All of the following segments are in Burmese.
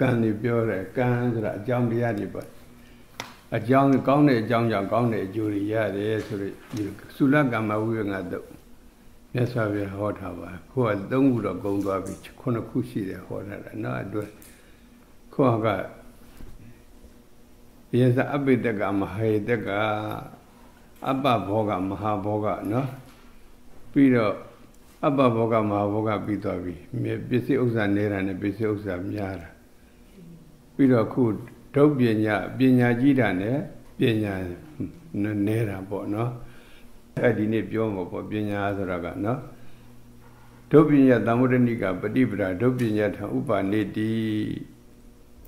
ကံတွေပြောတယ်ကံဆိုတာအကြောင်းတရားတွေပေါ့အကြောင်းကောင်းတဲ့အကြောင်းကြောင့်ကောင်းတဲ့အကျိုးတွေရတယ်ဆိုတော့သုလကမ္မဝိငါတော့မြတ်စွာဘုရားဟောထားပါခုကသုံးခုတော့ဂုံသွားပြီခုနှစ်ခုရှိတယ်ဟောထားတာနော်အတွက်ခုကယေသအပိတကမဟေတကအပ္ပဘောကမဟာဘောကနော်ပြီးတော့အပ္ပဘောကမဟာဘောကပြီးသွားပြီပစ္စည်းဥစ္စာနေတာနဲ့ပစ္စည်းဥစ္စာများတာ ပြီးတော့ခုဒုပညာပညာကြီးတာနဲ့ပညာနေတာပေါ့နော်အဲ့ဒီနေ့ပြောမှာပေါ့ပညာဆိုတာကနော်ဒုပညာသံဝရဏိကပฏิပဒါဒုပညာထဥပနေတိ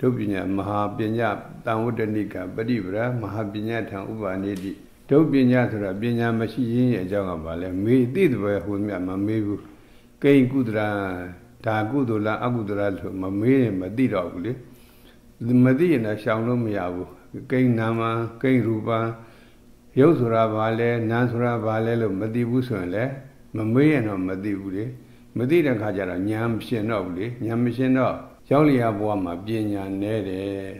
ဒုပညာမဟာပညာသံဝရဏိကပฏิပဒါမဟာပညာထဥပနေတိဒုပညာဆိုတာပညာမရှိရင်းရဲ့အကြောင်းကဘာလဲမေးသိတဲ့ဟိုမြတ်မမေးဘူးကိန်းကုသရာဒါကုသလားအကုသလားလို့မမေးရင်မသိတော့ဘူးလေ မသိရင်လည်းရှောင်လို့မရဘူးကိန်းနာမကိန်းရူပရုပ်ဆိုတာဘာလဲနာမ်ဆိုတာဘာလဲလို့မသိဘူးဆိုရင်လည်းမမေးရင်တော့မသိဘူးလေမသိတဲ့ခါကျတော့ဉာဏ်မရှင်တော့ဘူးလေဉာဏ်မရှင်တော့ရောက်လျာဘဝမှာပညာနဲတယ်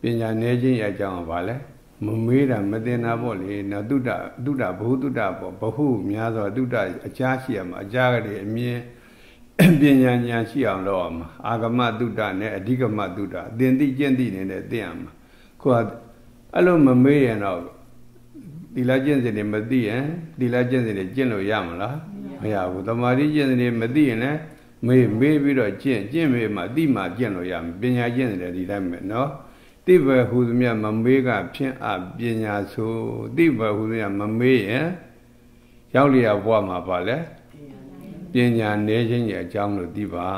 ပညာနဲခြင်းအကြောင်းကဘာလဲမမေးတာမတင်တာပေါ့လေနော်တုဒ္ဒတုဒ္ဒဘုတုဒ္ဒပေါ့ဘဟုများသောတုဒ္ဒအကြားရှိရမှာအကြားကလေးအမြင် ပညာဉာဏ်ရှိအောင်လုပ်အောင်မှာအာဂမတုဒ္ဒနဲ့အဓိကမတုဒ္ဒအသင်သိကျင့်သိနေတဲ့သိရမှာခုကအဲ့လိုမမေးရင်တော့သီလကျင့်စဉ်တွေမသိရင်သီလကျင့်စဉ်တွေကျင့်လို့ရမလားမရဘူးတမာတိကျင့်စဉ်တွေမသိရင်လည်းမေးမေးပြီးတော့ကျင့်ကျင့်မေးမှသိမှကျင့်လို့ရမယ်ပညာကျင့်တယ်ဒီတိုင်းပဲနော်တိဘဟူသမျှမမေးကဖြင့်အပညာဆိုတိဘဟူသမျှမမေးရင်ရောက်လျာဘဝမှာပါလဲ ပညာနေခြင်းရဲ့အကြောင်းလို့သိပါ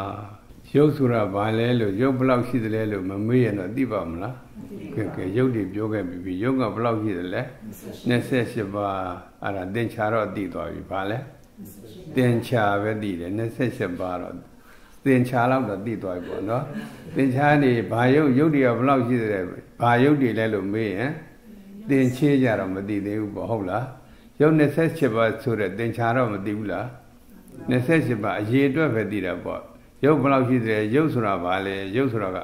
ရုပ်ဆိုတာဘာလဲလို့ရုပ်ဘယ်လောက်ရှိသလဲလို့မမေးရင်တော့သိပါမလားကဲကဲရုပ်တွေပြောခဲ့ပြီရုပ်ကဘယ်လောက်ရှိသလဲ28ပါးအဲ့ဒါသင်္ချာတော့သိသွားပြီဘာလဲသင်္ချာပဲသိတယ်28ပါးတော့သင်္ချာလောက်တော့သိသွားပြီပေါ့နော်သင်္ချာနေဘာရုပ်ရုပ်တွေကဘယ်လောက်ရှိသလဲဘာရုပ်တွေလဲလို့မေးရင်သင်ချေကြတော့မသိသေးဘူးပေါ့ဟုတ်လားရုပ်28ပါးဆိုတဲ့သင်္ချာတော့မသိဘူးလား 28ပါးအရေးအတွက်ပဲသိတာပေါ့ရုပ်ဘယ်လောက်ရှိသလဲရုပ်ဆိုတာဘာလဲရုပ်ဆိုတာက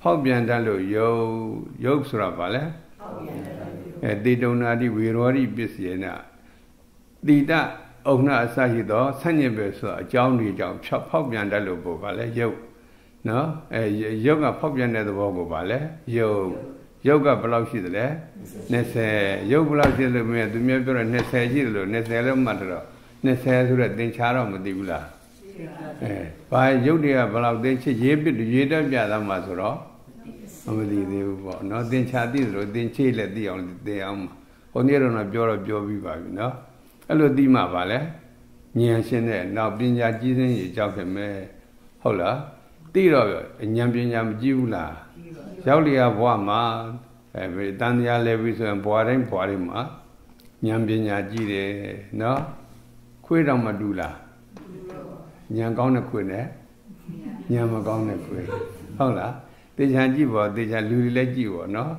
ဖောက်ပြန်တတ်လို့ယုတ်ယုတ်ဆိုတာဘာလဲအဲတေတုံနာတိဝေရောတိပစ္စယေနတိတအုံနာအစရှိသောဆန့်ကျင်ပဲဆိုအကြောင်းတွေကြောင့်ဖြောက်ဖောက်ပြန်တတ်လို့ပို့ပါလဲယုတ်နော်အဲယုတ်ကဖောက်ပြန်တဲ့သဘောကိုပါလဲယုတ်ယုတ်ကဘယ်လောက်ရှိသလဲ20ယုတ်ဘယ်လောက်ရှိလို့မြဲသူများပြောတော့20ရှိတယ်လို့20လည်းမှတ်တော့ 20ဆိုတော့သင်္ချာတော့မသိဘူးလားအဲဘာယုတ်တွေကဘယ်လောက်သင်ချရေးပြရေးတတ်ပြသားမှာဆိုတော့မသိသေးဘူးပေါ့နော်သင်ချာသိသလိုသင်ချေလည်းသိအောင်သိအောင်ဟိုနေ့တော့ပြောတော့ပြောပြီးပါပြီနော်အဲ့လိုသိမှပါလေဉာဏ်ရှင်းတဲ့နောက်ပညာကြီးစင်းကြီးကြောက်တယ်မဲ့ဟုတ်လားသိတော့ဉာဏ်ပညာမကြည့်ဘူးလားရောက်လျာဘဝမှာအဲတန်တရားလဲပြီးဆိုရင်ဘဝတိုင်းဘဝတိုင်းမှာဉာဏ်ပညာကြည့်တယ်နော် ခွေးတော့မတူလားဉာဏ်ကောင်းတဲ့ခွေးနဲ့ဉာဏ်မကောင်းတဲ့ခွေးဟုတ်လားတေချာကြည့်ပါတေချာလူတွေလည်းကြည့်ပါနော်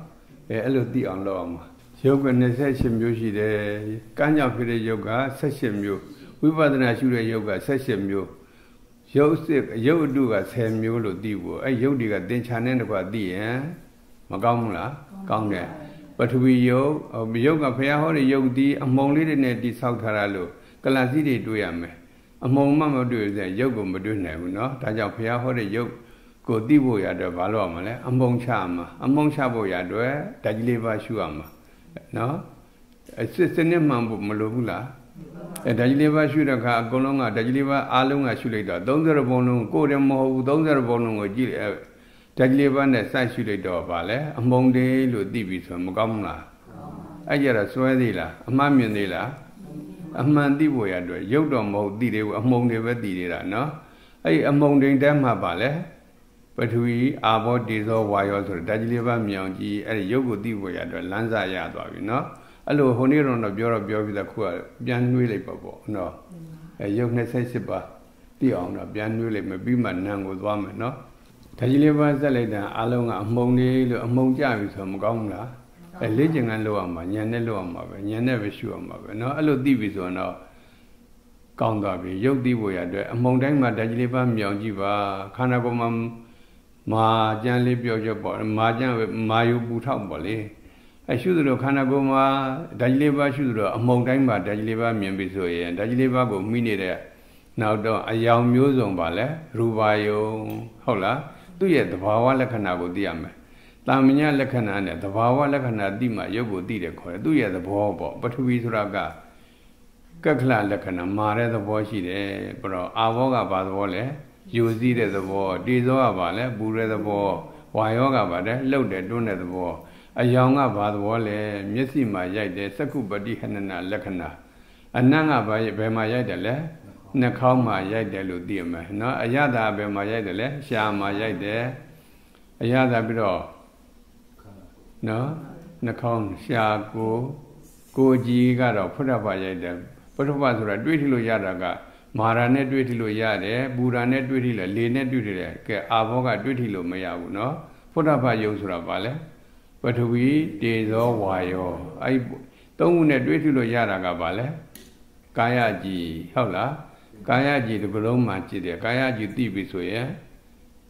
အဲအဲ့လိုသိအောင်လုပ်အောင်ပါယုတ်က28မျိုးရှိတယ်ကမ်းကြောင့်ဖြစ်တဲ့ယုတ်က78မျိုးဝိပဿနာရှုတဲ့ယုတ်က78မျိုးရုပ်စစ်ရုပ်အတုက10မျိုးလို့သိဖို့အဲရုပ်တွေကသင်္ချာနဲ့တကွာသိရင်မကောင်းဘူးလားကောင်းတယ်ပထဝီယုတ်ယုတ်ကဘုရားဟောတဲ့ယုတ်ဒီအမုံလေးတွေနဲ့တိဆောက်ထားတာလို့ ကလစီတွေတွေ့ရမယ်အမုံမှမတွေ့တဲ့ရုပ်ကိုမတွေ့နိုင်ဘူးเนาะဒါကြောင့်ဘုရားဟောတဲ့ရုပ်ကိုသိဖို့ရတော့ဘာလို့ရမလဲအမုံချမှာအမုံချဖို့ရတော့ဓာကြီးလေးပါရှုရမှာနော်အစစ်စနစ်မှန်ဖို့မလိုဘူးလားအဲဓာကြီးလေးပါရှုတဲ့အခါအကုန်လုံးကဓာကြီးလေးပါအားလုံးကရှုလိုက်တော့30ပုံလုံးကိုယ်တည်းမဟုတ်ဘူး30ပုံလုံးကိုကြည့်တယ်ဓာကြီးလေးပါနဲ့စိုက်ရှုလိုက်တော့ဗာလဲအမုံတေးလို့သိပြီဆိုမကောင်းဘူးလားအဲ့ကြတော့စွဲသေးလားအမှန်မြင်သေးလား အမှန်သိဖို့ရတော့ရုပ်တော်မဟုတ်သိသေးဘူးအမုံတွေပဲသိနေတာနော်အဲ့အမုံတိန်တဲမှာပါလဲပထဝီအာဘောတေဇောဝါယောဆိုတော့ဓာကြီးလေးပါမြောင်ကြီးအဲ့ဒီရုပ်ကိုသိဖို့ရတော့လမ်းစာရသွားပြီနော်အဲ့လိုဟိုနေ့တော့ပြောတော့ပြောပြီးသားခုကပြန်နှွေးလိုက်ပါပေါ့နော်အဲရုပ်28ပါသိအောင်တော့ပြန်နှွေးလိုက်မယ်ပြီးမှနံကိုသွားမယ်နော်ဓာကြီးလေးပါဆက်လိုက်တဲ့အလုံးကအမုံလေးလို့အမုံကြပြီဆိုမကောင်းဘူးလား အဲလေ့ကျင့်ခန်းလုပ်အောင်ပါညံနဲ့လုပ်အောင်ပါပဲညံနဲ့ပဲရှုအောင်ပါပဲเนาะအဲ့လိုသိပြီဆိုတော့ကောင်းသွားပြီရုပ်သိဖို့ရအတွက်အမုံတိုင်းမှာဓာကြီးလေးပါမြောင်ကြည့်ပါခန္ဓာကိုယ်မှာ မာကြံလေးပြောချက်ပေါ့မာကြံမာယုပူထောက်ပေါ့လေအဲရှုသလိုခန္ဓာကိုယ်မှာဓာတ်ကြီးလေးပါးရှုသလိုအမုံတိုင်းမှာဓာတ်ကြီးလေးပါးမြင်ပြီဆိုရင်ဓာတ်ကြီးလေးပါးကိုမိနေတဲ့နောက်တော့အယောင်မျိုးစုံပါလဲရူပါယုံဟုတ်လားသူ့ရဲ့သဘာဝလက္ခဏာကိုသိရမယ် တာမညလက္ခဏာနဲ့သဘာဝလက္ခဏာသိမှရုပ်ကိုသိတယ်ခေါ်တယ်သူ့ရဲ့သဘောပေါ့ပထဝီဆိုတာကကက္ခလလက္ခဏာမာတဲ့သဘောရှိတယ်ပြီးတော့အာဘောကဘာသဘောလဲယူစည်းတဲ့သဘောတေဇောကဘာလဲပူတဲ့သဘောဝါယောကဘာလဲလှုပ်တဲ့တွန်းတဲ့သဘောအယောင်ကဘာသဘောလဲမျက်စိမှာရိုက်တယ်စက္ခုပတိဟနနာလက္ခဏာအနံ့ကဘာဘယ်မှာရိုက်တယ်လဲနှာခေါင်းမှာရိုက်တယ်လို့သိရမယ်နော်အရသာဘယ်မှာရိုက်တယ်လဲရှာမှာရိုက်တယ်အရသာပြီးတော့ နော်နှာခေါင်းရှာကိုကိုကြီးကတော့ဖုဒ္ဓဘာရိုက်တယ်ဖုဒ္ဓဘာဆိုတာတွေးထလို့ရတာကမာရာနဲ့တွေးထလို့ရတယ်ပူရာနဲ့တွေးထလို့လေနဲ့တွေးထလို့ကဲအာဘောကတွေးထလို့မရဘူးနော်ဖုဒ္ဓဘာယုံဆိုတာဘာလဲပထဝီတေဇောဝါယောအဲ့သုံးခုနဲ့တွေးထလို့ရတာကဘာလဲကာယကြီးဟုတ်လားကာယကြီးဒီကလုံးမှကြည့်တယ်ကာယကြီးသိပြီဆိုရင်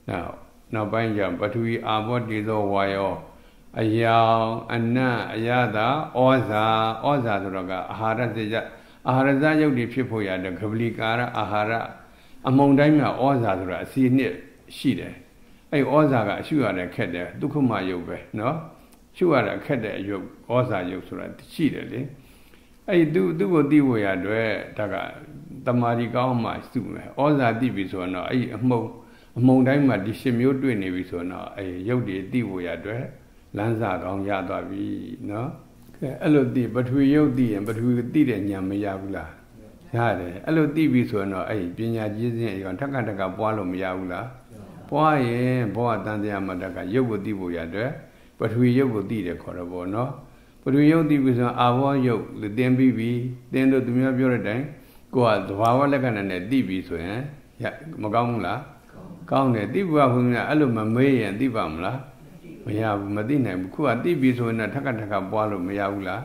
နောက်နောက်ပိုင်းကျပထဝီအာဘောတေဇောဝါယော အယောင်အနံ့အရသာဩဇာဩဇာဆိုတော့ကအာဟာရစေကြအာဟာရဇယုတ်တွေဖြစ်ဖို့ရတဲ့ကပလီကာရအာဟာရအမုံတိုင်းမှာဩဇာဆိုတာအစီနှစ်ရှိတယ်အဲ့ဩဇာကအရှုရတဲ့ခက်တယ်ဒုက္ခမယုတ်ပဲနော်ရှုရတဲ့ခက်တဲ့အယုတ်ဩဇာယုတ်ဆိုတာရှိတယ်လေအဲ့သူသူ့ကိုသိဖို့ရတဲ့ဒါကတမာရီကောင်းမှစုမယ်ဩဇာသိပြီဆိုတော့အဲ့အမုံအမုံတိုင်းမှာဒီရှင်မျိုးတွေ့နေပြီဆိုတော့အဲ့ယုတ်တွေသိဖို့ရတဲ့ လမ်းစာကောင်းရသွားပြီနော်ကဲအဲ့လိုသိပထဝီရုပ်သိရင်ပထဝီသိတဲ့ဉာဏ်မရဘူးလားရတယ်အဲ့လိုသိပြီဆိုတော့အဲ့ပညာကြီးစဉ်အရောထက်ကထက်ကပွားလို့မရဘူးလားပွားရင်ဘောကတန်တရားမတက်ကရုပ်ကိုသိဖို့ရတဲ့ပထဝီရုပ်ကိုသိတယ်ခေါ်တော့ဗောနော်ပထဝီရုပ်သိပြီဆိုတော့အာဘောရုပ်သင်ပြီးပြီသင်တို့သူများပြောတဲ့အတိုင်းကိုကသဘာဝလက္ခဏာနဲ့သိပြီဆိုရင်မကောင်းဘူးလားကောင်းတယ်သိဖို့ကဘုရားအဲ့လိုမမေးရင်သိပါမလား မရဘူးမသိနိုင်ဘူးခုကသိပြီဆိုရင်ထက်ကထက်ကပွားလို့မရဘူးလား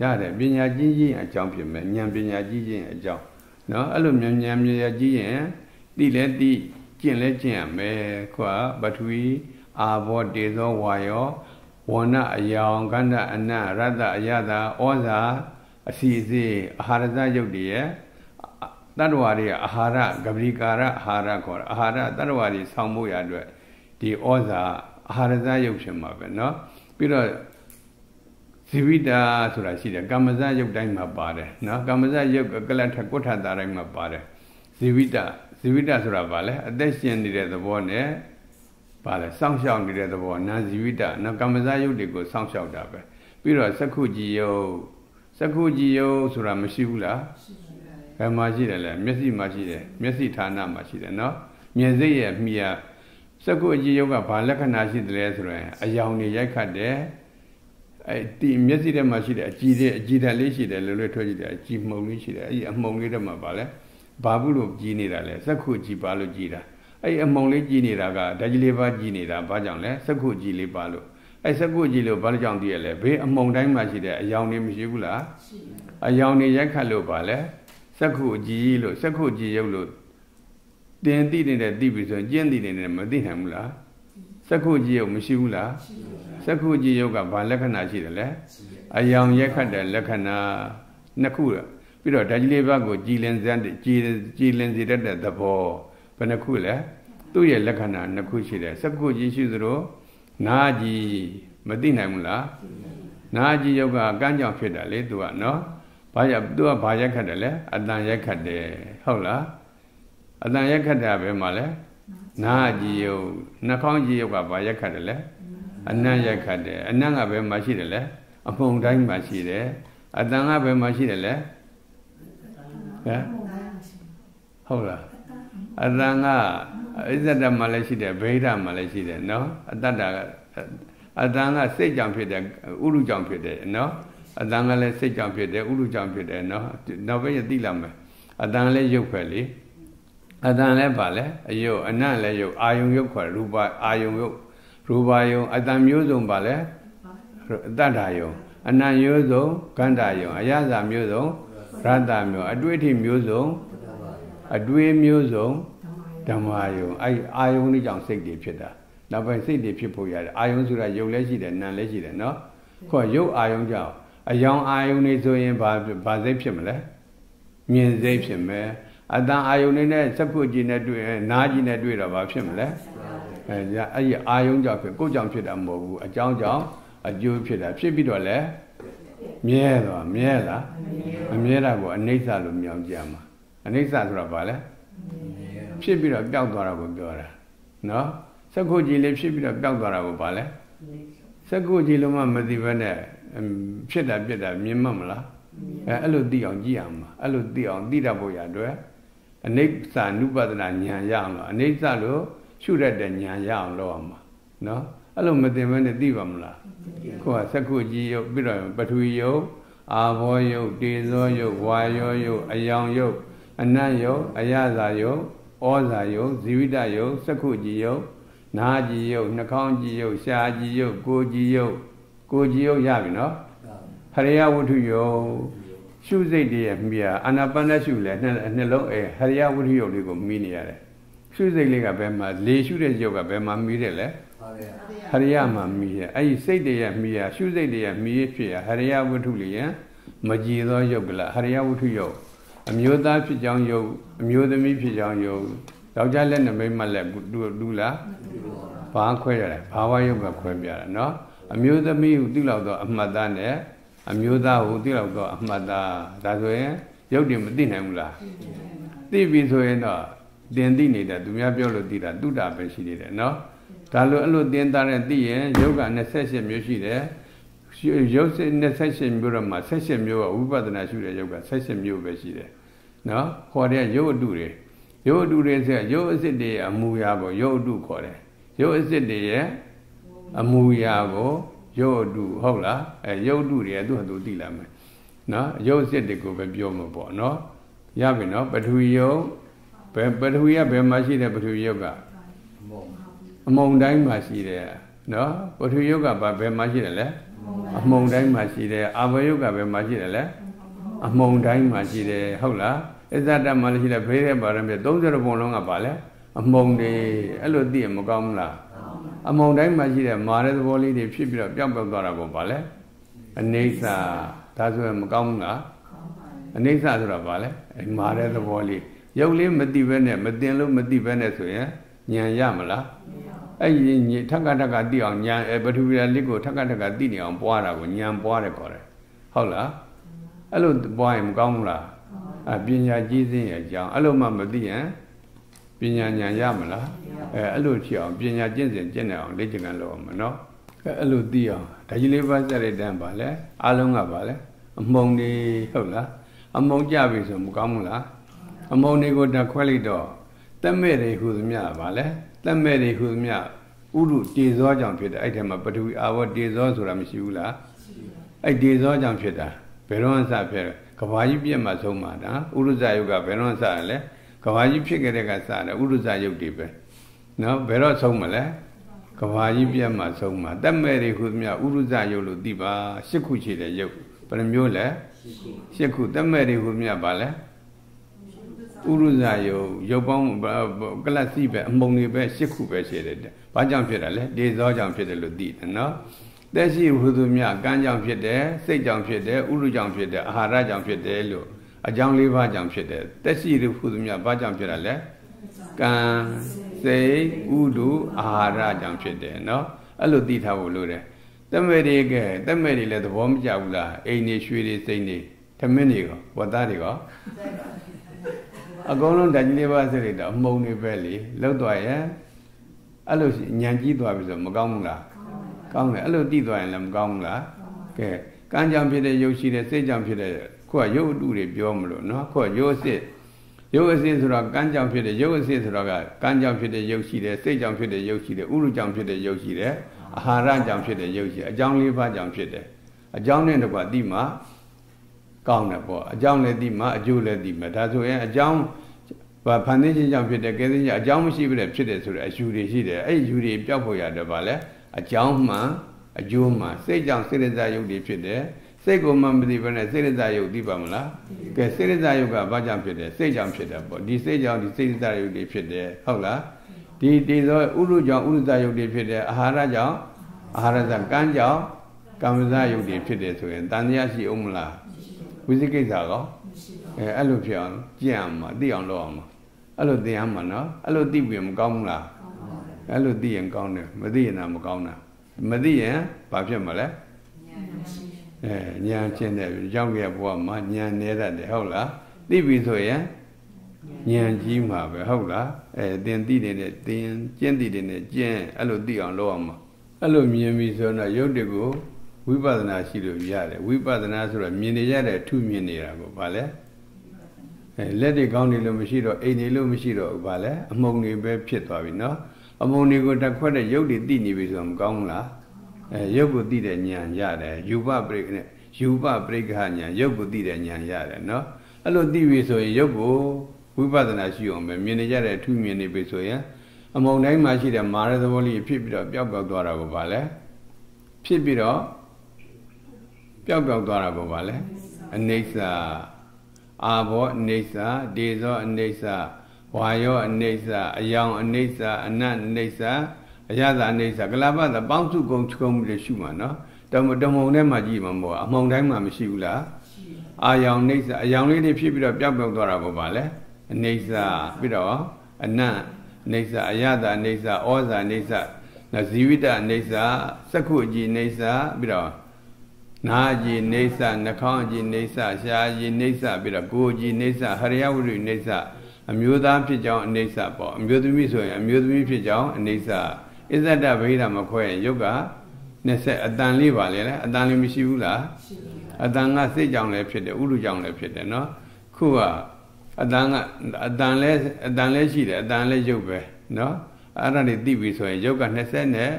ရတယ်ပညာကြီးကြီးအကြောင်းဖြစ်မယ်ဉာဏ်ပညာကြီးကြီးအကြောင်းနော်အဲ့လိုဉာဏ်ဉာဏ်ပညာကြီးရင်သိလဲသိကျင့်လဲကျင့်ရမယ်ခုကပထဝီအာဘောတေဇောဝါယောဝဏအယောင်ကန္ဓအနရတ္တအယတာဩဇာအစီအစီအာဟာရဇယုတ်တည်းရဲ့တတ္တဝါတွေအာဟာရဂဗရိကာရအာဟာရခေါ်တာအာဟာရတတ္တဝါတွေဆောင်းဖို့ရအတွက်ဒီဩဇာ အာဟာရဇယုတ်ရှင်မှာပဲเนาะပြီးတော့ဇီဝိတာဆိုတာရှိတယ်ကမ္မဇယုတ်တိုင်းမှာပါတယ်เนาะကမ္မဇယုတ်ကလထကုဋ္ဌတာတိုင်းမှာပါတယ်ဇီဝိတာဇီဝိတာဆိုတာဘာလဲအသက်ရှင်နေတဲ့သဘောနဲ့ဘာလဲစောင့်ရှောက်နေတဲ့သဘောနာဇီဝိတာเนาะကမ္မဇယုတ်တွေကိုစောင့်ရှောက်တာပဲပြီးတော့စက္ခုကြည်ယုတ်စက္ခုကြည်ယုတ်ဆိုတာမရှိဘူးလားဘယ်မှာရှိတယ်လဲမျက်စိမှာရှိတယ်မျက်စိဌာနမှာရှိတယ်เนาะမျက်စိရဲ့မြီး စက္ကုအကြည့်ယုတ်ကဘာလက္ခဏာရှိတယ်လဲဆိုရင်အယောင်တွေရိုက်ခတ်တယ်အဲဒီမျက်စိထဲမှာရှိတဲ့အကြည်တဲ့အကြည်ဓာတ်လေးရှိတယ်လွယ်လွယ်ထွက်ကြည့်တယ်အကြည်မှုံလေးရှိတယ်အဲဒီအမှုံလေးထဲမှာပါလဲဘာဘူးလို့ကြည်နေတာလဲစက္ခုကြည်ပါလို့ကြည်တာအဲဒီအမှုံလေးကြည်နေတာကဓာကြီးလေးပါကြည်နေတာဘာကြောင့်လဲစက္ခုကြည်လေးပါလို့အဲစက္ခုကြည်လို့ဘာလို့ကြောင့်တည်ရလဲဘေးအမှုံတိုင်းမှာရှိတဲ့အယောင်တွေမရှိဘူးလားအယောင်တွေရိုက်ခတ်လို့ပါလဲစက္ခုကြည်လို့စက္ခုကြည်ရုပ်လို့ တင်သိနေတဲ့သိပြီဆိုရင်ကျင့်သိနေတဲ့မသိနိုင်ဘူးလားစက္ခုကြည်ရုပ်မရှိဘူးလားစက္ခုကြည်ရုပ်ကဘာလက္ခဏာရှိတယ်လဲအယောင်ရက်ခတ်တဲ့လက္ခဏာနှစ်ခုပြီးတော့ဓာကြီးလေးပါးကိုကြည်လင်စမ်းကြည်ကြည်လင်စေတတ်တဲ့သဘောဘယ်နှခုလဲသူ့ရဲ့လက္ခဏာနှစ်ခုရှိတယ်စက္ခုကြည်ရှိသလိုနာကြည်မသိနိုင်ဘူးလားနာကြည်ရုပ်ကကမ်းကြောင်ဖြစ်တာလေသူကနော်ဘာရသူကဘာရက်ခတ်တယ်လဲအတန်ရက်ခတ်တယ်ဟုတ်လား အတန်ရက်ခတ်တာပဲမှာလဲနာကြည်ယုတ်နှာခေါင်းကြည်ယုတ်ကဘာရက်ခတ်တယ်လဲအနံ့ရက်ခတ်တယ်အနံ့ကဘယ်မှာရှိတယ်လဲအဖုံတိုင်းမှာရှိတယ်အတန်ကဘယ်မှာရှိတယ်လဲဟမ်ဟုတ်လားအတန်ကအစ္ဆဒမှာလည်းရှိတယ်ဗိဓမှာလည်းရှိတယ်နော်အတ္တကအတန်ကစိတ်ကြောင့်ဖြစ်တယ်ဥရုကြောင့်ဖြစ်တယ်နော်အတန်ကလည်းစိတ်ကြောင့်ဖြစ်တယ်ဥရုကြောင့်ဖြစ်တယ်နော်နောက်ပဲသိလာမယ်အတန်လည်းရုပ်ပဲလေ အတန်လည်းပါလေအယုတ်အနံ့လည်းယုတ်အာယုံယုတ်ခေါ်ရူပအာယုံယုတ်ရူပယုံအတန်မျိုးစုံပါလေတတ္ထာယုံအနံ့မျိုးစုံကန္တာယုံအယဇာမျိုးစုံရတ္တမျိုးအတွေ့အထိမျိုးစုံအတွေ့မျိုးစုံဓမ္မယုံအဲ့အာယုံလေးကြောင့်စိတ်တွေဖြစ်တာနောက်ပိုင်းစိတ်တွေဖြစ်ဖို့ရတယ်အာယုံဆိုတာယုတ်လည်းရှိတယ်နာလည်းရှိတယ်နော်ခေါ်ယုတ်အာယုံကြောင့်အယောင်အာယုန်နေဆိုရင်ဘာဘာစိတ်ဖြစ်မလဲမြင်စိတ်ဖြစ်မယ် အတန်အာယုန်နေနဲ့စက္ခုကြည့်နဲ့တွေ့နားကြည့်နဲ့တွေ့တော့ဘာဖြစ်မလဲအဲအဲ့ဒီအာယုန်ကြောင့်ဖြစ်ကိုယ်ကြောင့်ဖြစ်တာမဟုတ်ဘူးအကြောင်းကြောင့်အကျိုးဖြစ်တာဖြစ်ပြီးတော့လဲမြဲတော့မြဲလားမမြဲတာကိုအနိစ္စလို့မြောင်ကြမှာအနိစ္စဆိုတာဘာလဲဖြစ်ပြီးတော့ပျောက်သွားတာကိုပြောတာနော်စက္ခုကြည့်လေးဖြစ်ပြီးတော့ပျောက်သွားတာကိုဘာလဲစက္ခုကြည့်လို့မှမသိဘဲနဲ့ဖြစ်တာပြက်တာမြင်မှမလားအဲအဲ့လိုသိအောင်ကြည့်ရမှာအဲ့လိုသိအောင်သိတတ်ဖို့ရအတွက် အနိစ္စနုပဒနာဉာဏ်ရအောင်လို့အနိစ္စလို့ရှုရတဲ့ဉာဏ်ရအောင်လုပ်အောင်မှာနော်အဲ့လိုမသိဘဲနဲ့သိပါမလားကိုကစက္ခုကြည့်ရုပ်ပြီးတော့ပထဝီယုတ်အာဘောယုတ်တေဇောယုတ်ဝါယောယုတ်အယောင်ယုတ်အနတ်ယုတ်အယဇာယုတ်ဩဇာယုတ်ဇီဝိတယုတ်စက္ခုကြည်ယုတ်နာကြည်ယုတ်နှာခေါင်းကြည်ယုတ်ရှားကြည်ယုတ်ကိုကြည်ယုတ်ကိုကြည်ယုတ်ရပြီနော်ဟရိယဝတ္ထုယုတ် ရှုစိတ်တည်းရဲ့မိယာအာနာပါနရှုလဲနှလုံးအဲဟရိယဝတ္ထုယုတ်လေးကိုမိနေရတယ်ရှုစိတ်လေးကဘယ်မှာလေရှုတဲ့ယုတ်ကဘယ်မှာမိတယ်လဲဟရိယမှာမိရအဲ့ဒီစိတ်တည်းရဲ့မိယာရှုစိတ်တည်းရဲ့မိရဖြစ်ရဟရိယဝတ္ထုလေးယမကြည်သောယုတ်ကလားဟရိယဝတ္ထုယုတ်အမျိုးသားဖြစ်ကြောင်းယုတ်အမျိုးသမီးဖြစ်ကြောင်းယုတ်ယောက်ျားလက်နဲ့မိန်းမလက်တူတူလားဘာခွဲရတယ်ဘာဝယုတ်ကခွဲပြတာနော်အမျိုးသမီးဟုသိလောက်တော့အမှတ်သားနဲ့ အမျိုးသားဟုသိလောက်တော့အမှတ်သားဒါဆိုရင်ရုပ်တွေမသိနိုင်ဘူးလားသိပြီဆိုရင်တော့တင်သိနေတဲ့သူများပြောလို့သိတာတုတာပဲရှိနေတယ်နော်ဒါလိုအဲ့လိုတင်သားတဲ့သိရင်ယောဂ28မျိုးရှိတယ်ရုပ်စစ်28မျိုးတော့မှ78မျိုးကဝိပဿနာရှုတဲ့ယောဂ78မျိုးပဲရှိတယ်နော်ခေါ်တဲ့ရုပ်အတုတွေရုပ်အတုတွေဆိုရုပ်အစစ်တွေအမူအရာကိုရုပ်အတုခေါ်တယ်ရုပ်အစစ်တွေရဲ့အမူအရာကို ရုပ်အတုဟုတ်လားအဲရုပ်အတုတွေသူ့ဟာသူသိလာမယ်နော်ရုပ်အစစ်တွေကိုပဲပြောမှာပေါ့နော်ရပြီနော်ပထဝီရုပ်ဘယ်ပထဝီကဘယ်မှာရှိတဲ့ပထဝီရုပ်ကအမုံတိုင်းမှာရှိတယ်နော်ပထဝီရုပ်ကဘယ်မှာရှိတယ်လဲအမုံတိုင်းမှာရှိတယ်အာဘယုတ်ကဘယ်မှာရှိတယ်လဲအမုံတိုင်းမှာရှိတယ်ဟုတ်လားအစ္ဆတမှာလည်းရှိတယ်ဘေးတဲ့ပါရမေ30ပုံလုံးကပါလဲအမုံတွေအဲ့လိုသိရင်မကောင်းဘူးလား အမုံတိုင်းမှာရှိတဲ့မာတဲ့သဘောလေးတွေဖြစ်ပြီးတော့ပြောင်းပြောင်းသွားတာပေါ့ဗာလဲအနေဆာဒါဆိုရင်မကောင်းဘူးလားအနေဆာဆိုတာဗာလဲမာတဲ့သဘောလေးရုပ်လေးမသိဘဲနဲ့မတင်လို့မသိဘဲနဲ့ဆိုရင်ဉာဏ်ရမလားအဲ့ဒီညထက်ကထက်ကသိအောင်ဉာဏ်ပထဝီလေးကိုထက်ကထက်ကသိနေအောင်ပွားတာကိုဉာဏ်ပွားတယ်ခေါ်တယ်ဟုတ်လားအဲ့လိုပွားရင်မကောင်းဘူးလားအပညာကြီးစင်းရဲ့အကြောင်းအဲ့လိုမှမသိရင် ပညာဉာဏ်ရမလားအဲအဲ့လိုဖြစ်အောင်ပညာကျင့်စဉ်ကျင့်နေအောင်လေ့ကျင့်ကြလို့မနော်အဲအဲ့လိုသိအောင်ဒါကြီးလေးပါးစတဲ့တန်းပါလေအားလုံးကပါလေအမုံနေဟုတ်လားအမုံကြပြီဆိုမကောင်းဘူးလားအမုံတွေကိုတခွဲလိုက်တော့တက်မဲ့တွေဟူသမျှပါလေတက်မဲ့တွေဟူသမျှဥရုတေဇောကြောင့်ဖြစ်တယ်အဲ့ထဲမှာပထဝီအာဝတေဇောဆိုတာမရှိဘူးလားအဲ့တေဇောကြောင့်ဖြစ်တာဘယ်တော့မှစဖြစ်ကဘာကြီးပြည့်မှာဆုံးမှာဒါဥရုဇယုတ်ကဘယ်တော့စရလဲက ဘာကြီးဖြစ်ကြတဲ့ကစတယ်ဥရုဇယုတ်တွေပဲနော်ဘယ်တော့ဆုံးမလဲကဘာကြီးပြတ်မှာဆုံးမှာတက်မဲ့တွေခုသမျှဥရုဇယုတ်လို့သိပါရှစ်ခုရှိတဲ့ယုတ်ဘယ်နှမျိုးလဲရှစ်ခုတက်မဲ့တွေခုသမျှပါလဲဥရုဇယုတ်ရုပ်ပေါင်းကလတ်စီပဲအမုံတွေပဲရှစ်ခုပဲရှိတယ်ဘာကြောင့်ဖြစ်တာလဲဒေဇောကြောင့်ဖြစ်တယ်လို့သိတယ်နော်သက်ရှိဟုသူမြကမ်းကြောင့်ဖြစ်တယ်စိတ်ကြောင့်ဖြစ်တယ်ဥရုကြောင့်ဖြစ်တယ်အာဟာရကြောင့်ဖြစ်တယ်လို့ အကြောင်းလေးပါးကြောင့်ဖြစ်တယ်သက်ရှိဟုသူမြဘာကြောင့်ဖြစ်တာလဲကံစိတ်ဥဒုအာဟာရကြောင့်ဖြစ်တယ်နော်အဲ့လိုသိထားဖို့လိုတယ်တမဲ့တွေကတမဲ့တွေလည်းသဘောမကျဘူးလားအိမ်နေရွှေတွေစိတ်နေထမင်းတွေကဝတ်သားတွေကအကုန်လုံးဓာတ်ကြီးလေးပါးစိတ်တွေတော့အမှုံတွေပဲလေလောက်သွားရင်အဲ့လိုညံကြီးသွားပြီဆိုမကောင်းဘူးလားကောင်းတယ်အဲ့လိုသိသွားရင်လည်းမကောင်းဘူးလားကဲကံကြောင့်ဖြစ်တဲ့ရုပ်ရှိတဲ့စိတ်ကြောင့်ဖြစ်တဲ့ ခုကရုပ်အတုတွေပြောမလို့နော်ခုကရုပ်အစစ်ရုပ်အစစ်ဆိုတော့ကံကြောင့်ဖြစ်တဲ့ရုပ်အစစ်ဆိုတော့ကကံကြောင့်ဖြစ်တဲ့ရုပ်ရှိတယ်စိတ်ကြောင့်ဖြစ်တဲ့ရုပ်ရှိတယ်ဥရုကြောင့်ဖြစ်တဲ့ရုပ်ရှိတယ်အာဟာရကြောင့်ဖြစ်တဲ့ရုပ်ရှိအကြောင်းလေးပါးကြောင့်ဖြစ်တယ်အကြောင်းနဲ့တကွသိမှကောင်းတယ်ပေါ့အကြောင်းလည်းသိမှအကျိုးလည်းသိမှဒါဆိုရင်အကြောင်းဘာဖန်ဆင်းခြင်းကြောင့်ဖြစ်တဲ့ကဲသိခြင်းအကြောင်းမရှိဘဲဖြစ်တယ်ဆိုတဲ့အယူတွေရှိတယ်အဲ့ဒီယူတွေပျောက်ဖို့ရတယ်ဗာလဲအကြောင်းမှအကျိုးမှစိတ်ကြောင့်စိတ်ရဇယုတ်တွေဖြစ်တယ် စိတ်ကိုမှမသိဘဲနဲ့စိတ်ရဇယုတ်သိပါမလားကဲစိတ်ရဇယုတ်ကဘာကြောင့်ဖြစ်တယ်စိတ်ကြောင့်ဖြစ်တယ်ပေါ့ဒီစိတ်ကြောင့်ဒီစိတ်ရဇယုတ်တွေဖြစ်တယ်ဟုတ်လားဒီတေဇောဥရုကြောင့်ဥရုဇယုတ်တွေဖြစ်တယ်အာဟာရကြောင့်အာဟာရဇကံကြောင့်ကံဇယုတ်တွေဖြစ်တယ်ဆိုရင်တန်တရားရှိအောင်မလားဝိသိကိစ္စကောအဲအဲ့လိုဖြစ်အောင်ကြည့်အောင်မသိအောင်လုပ်အောင်မအဲ့လိုသိအောင်မနော်အဲ့လိုသိပြီးမကောင်းဘူးလားအဲ့လိုသိရင်ကောင်းတယ်မသိရင်တော့မကောင်းတာမသိရင်ဘာဖြစ်မလဲ အဲညာချင်းတဲ့ကြောင့်ရဲ့ဘဝမှာညာနေတတ်တယ်ဟုတ်လားသိပြီဆိုရင်ဉာဏ်ကြီးမှာပဲဟုတ်လားအဲသင်သိနေတဲ့သင်ကျင့်သိတဲ့ကျင့်အဲ့လိုသိအောင်လုပ်အောင်မှာအဲ့လိုမြင်ပြီဆိုတော့ရုပ်တွေကိုဝိပဿနာရှိလို့ရတယ်ဝိပဿနာဆိုတော့မြင်နေရတဲ့အထုမြင်နေတာကိုဗာလဲအဲလက်တွေကောင်းနေလို့မရှိတော့အိမ်နေလို့မရှိတော့ဗာလဲအမုံတွေပဲဖြစ်သွားပြီနော်အမုံတွေကိုတက်ခွက်တဲ့ရုပ်တွေသိနေပြီဆိုတော့မကောင်းဘူးလား အဲရုပ်ကိုသိတဲ့ဉာဏ်ရတယ်ယူပပရိနဲ့ယူပပရိက္ခဉာဏ်ရုပ်ကိုသိတဲ့ဉာဏ်ရတယ်နော်အဲ့လိုသိပြီဆိုရင်ရုပ်ကိုဝိပဿနာရှိအောင်ပဲမြင်နေကြတဲ့အထူးမြင်နေပြီဆိုရင်အမုံတိုင်းမှာရှိတဲ့မာရသဘောလေးဖြစ်ပြီးတော့ပျောက်ပျောက်သွားတာကိုဗာလဲဖြစ်ပြီးတော့ပျောက်ပျောက်သွားတာကိုဗာလဲအနိစ္စအာဘောအနိစ္စဒေဇောအနိစ္စဝါယောအနိစ္စအယောင်အနိစ္စအနတ်အနိစ္စ အယသအနိစ္စကလပသပေါင်းစုကုန်ချုံမှုတွေရှုမှာနော်တမတမုံထဲမှာကြည့်မှာမဟုတ်အမုံတိုင်းမှာမရှိဘူးလားအာယောင်အနိစ္စအယောင်လေးတွေဖြစ်ပြီးတော့ပျောက်ပျောက်သွားတာကိုဗာလဲအနိစ္စပြီးတော့အနတ်အိဋ္ဌအယတာအိဋ္ဌဩဇာအိဋ္ဌနော်ဇီဝိတအိဋ္ဌစက္ခုအကြည်အိဋ္ဌပြီးတော့နာအကြည်အိဋ္ဌနှာခေါင်းအကြည်အိဋ္ဌရှားအကြည်အိဋ္ဌပြီးတော့ကိုယ်အကြည်အိဋ္ဌဟရိယဝိရိအိဋ္ဌအမျိုးသားဖြစ်ကြောင်းအိဋ္ဌပေါ့အမျိုးသမီးဆိုရင်အမျိုးသမီးဖြစ်ကြောင်းအိဋ္ဌ အစ္ဆဒဗိဓမခွဲရင်ယုတ်က20အတန်လေးပါလေလေအတန်လေးမရှိဘူးလားအတန်ကစိတ်ကြောင့်လည်းဖြစ်တယ်ဥရုကြောင့်လည်းဖြစ်တယ်နော်ခုကအတန်ကအတန်လဲအတန်လဲရှိတယ်အတန်လဲရုပ်ပဲနော်အဲ့ဒါတွေသိပြီဆိုရင်ရုပ်က20နဲ့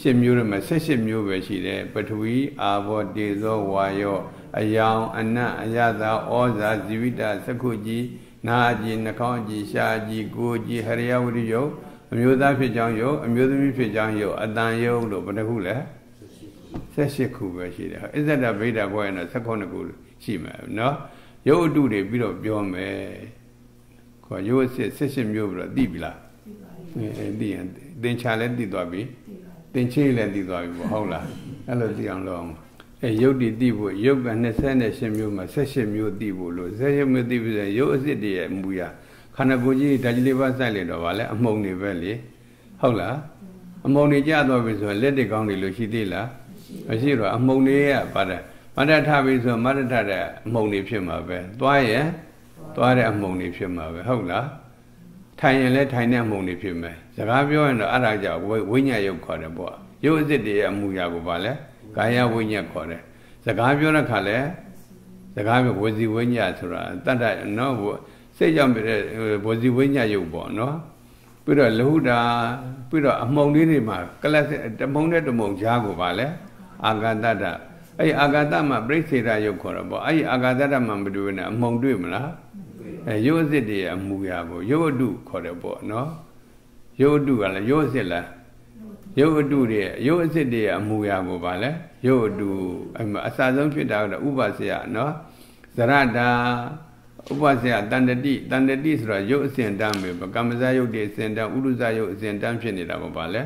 8မျိုးရမှာ18မျိုးပဲရှိတယ်ပထဝီအာဘောတေဇောဝါယောအယောင်အနတ်အယသာဩဇာဇီဝိတသက္ခုကြီးနာကြီးနှာခေါင်းကြီးရှားကြီးကိုကြီးဟရိယဝိရိယ အမျိုးသားဖြစ်ကြောင်းယုတ်အမျိုးသမီးဖြစ်ကြောင်းယုတ်အတန်ယုတ်လို့ဘယ်နှခုလဲ18ခုပဲရှိတယ်အစ္ဆဒဗိဒဘွဲ့နဲ့18ခုရှိမှာနော်ရုပ်အတုတွေပြီးတော့ပြောမယ်ခေါ်ရုပ်အစစ်ဆက်ရှင်မျိုးပြီးတော့သိပြီလားအဲသိရင်သင်္ချာလည်းသိသွားပြီသင်ချင်းလည်းသိသွားပြီပေါ့ဟုတ်လားအဲ့လိုသိအောင်လုပ်အောင်အဲရုပ်တည်သိဖို့ရုပ်က28မျိုးမှာ78မျိုးသိဖို့လို့78မျိုးသိပြီးဆိုရုပ်အစစ်တွေရဲ့မူရ ခန္ဓာကိုယ်ကြီးဓာတ်ကြီးလေးပါစိုက်လိုက်တော့ဗာလဲအမှုံတွေပဲလေဟုတ်လားအမှုံတွေကြသွားပြီဆိုရင်လက်တွေကောင်းတွေလို့ရှိသေးလားမရှိတော့အမှုံတွေကပါတယ်မတ္တထပြီဆိုမတ္တထတဲ့အမှုံတွေဖြစ်မှာပဲသွားရင်သွားတဲ့အမှုံတွေဖြစ်မှာပဲဟုတ်လားထိုင်ရင်လည်းထိုင်တဲ့အမှုံတွေဖြစ်မယ်စကားပြောရင်တော့အဲ့ဒါကြောင့်ဝိညာဉ်ရုပ်ခေါ်တယ်ပေါ့ရုပ်အစစ်တွေရဲ့အမှုရာကိုပါလဲကာယဝိညာဉ်ခေါ်တယ်စကားပြောတဲ့ခါလဲစကားပြောဝစီဝိညာဉ်ဆိုတာတတ္တနော် စိတ်ကြောင့်ပြတဲ့ဝစီဝိညာဉ်ရုပ်ပေါ့နော်ပြီးတော့လဟုတာပြီးတော့အမှုံလေးတွေမှာကလတ်တမုံနဲ့တမုံကြားကိုပါလဲအာဂတတ္တအဲ့အာဂတမှာပြိစေရယုတ်ခေါ်တော့ပေါ့အဲ့ဒီအာဂတမှာမတွေ့နဲ့အမှုံတွေ့မလားအဲရုပ်အစစ်တွေအမူအရာကိုရုပ်အတုခေါ်တယ်ပေါ့နော်ရုပ်အတုကလည်းရုပ်အစစ်လားရုပ်အတုတွေရုပ်အစစ်တွေအမူအရာကိုပါလဲရုပ်အတုအဲ့မှာအစဆုံးဖြစ်တာကတော့ဥပစေယနော်ဇရတာ ဥပစေယတန်တတိတန်တတိဆိုတော့ရုပ်အစဉ်တန်းပဲကမ္မဇယုတ်တွေအစဉ်တန်းဥရုဇယုတ်အစဉ်တန်းဖြစ်နေတာကိုပါလဲ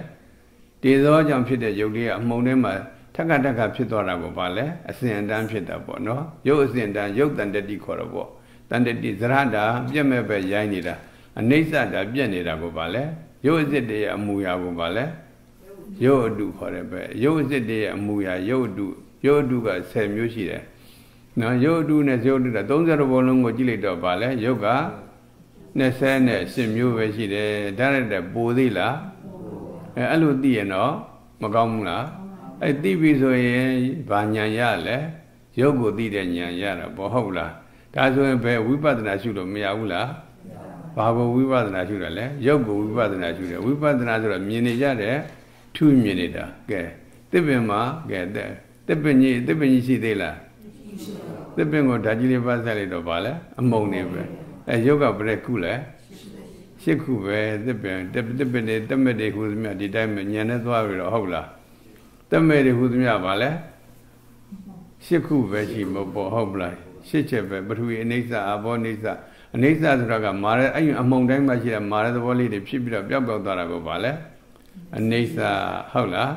တေဇောကြောင့်ဖြစ်တဲ့ရုပ်တွေကအမှုံထဲမှာထက်ကတက်ကဖြစ်သွားတာကိုပါလဲအစဉ်အတန်းဖြစ်တာပေါ့နော်ရုပ်အစဉ်တန်းရုပ်တန်တတိခေါ်တော့ပေါ့တန်တတိဇရတာပြက်မဲ့ပဲရိုင်းနေတာအနိစ္စတာပြက်နေတာကိုပါလဲရုပ်အစစ်တွေရဲ့အမူအရာကိုပါလဲရုပ်အတုခေါ်တယ်ပဲရုပ်အစစ်တွေရဲ့အမူအရာရုပ်အတုရုပ်အတုက10မျိုးရှိတယ် နော်ရုပ်အတုနဲ့ရုပ်အတုက30ဘောလုံးကိုကြည့်လိုက်တော့ပါလဲရုပ်က20နဲ့10မျိုးပဲရှိတယ်ဒါနဲ့တည်းပိုသေးလားအဲအဲ့လိုသိရင်တော့မကောင်းဘူးလားအဲသိပြီဆိုရင်ဘာညာရလဲရုပ်ကိုသိတဲ့ညာရတာဘောဟုတ်လားဒါဆိုရင်ဘယ်ဝိပဿနာရှုလို့မရဘူးလားဘာကိုဝိပဿနာရှုတယ်လဲရုပ်ကိုဝိပဿနာရှုတယ်ဝိပဿနာဆိုတော့မြင်နေကြတယ်ထူးမြင်နေတာကဲတစ်ပင်မှာကဲတစ်ပင်ကြီးတစ်ပင်ကြီးရှိသေးလား တစ်ပင်ကိုဓာကြီးလေးပါဆက်လိုက်တော့ဗာလဲအမုံနေပဲအဲရုပ်ကဘယ်ခုလဲရှစ်ခုပဲတစ်ပင်တစ်ပင်တွေတက်မဲ့တွေခုသမျှဒီတိုင်းညံနေသွားပြီတော့ဟုတ်လားတက်မဲ့တွေဟူသမျှပါလဲရှစ်ခုပဲရှိမပေါ့ဟုတ်မလားရှစ်ချက်ပဲပထဝီအိဋ္ဌအာဘောအိဋ္ဌအနိစ္စဆိုတာကမာရဲအဲ့အမုံတိုင်းမှာရှိတဲ့မာရဲသဘောလေးတွေဖြစ်ပြီးတော့ပျောက်ပျောက်သွားတာကိုဗာလဲအနိစ္စဟုတ်လား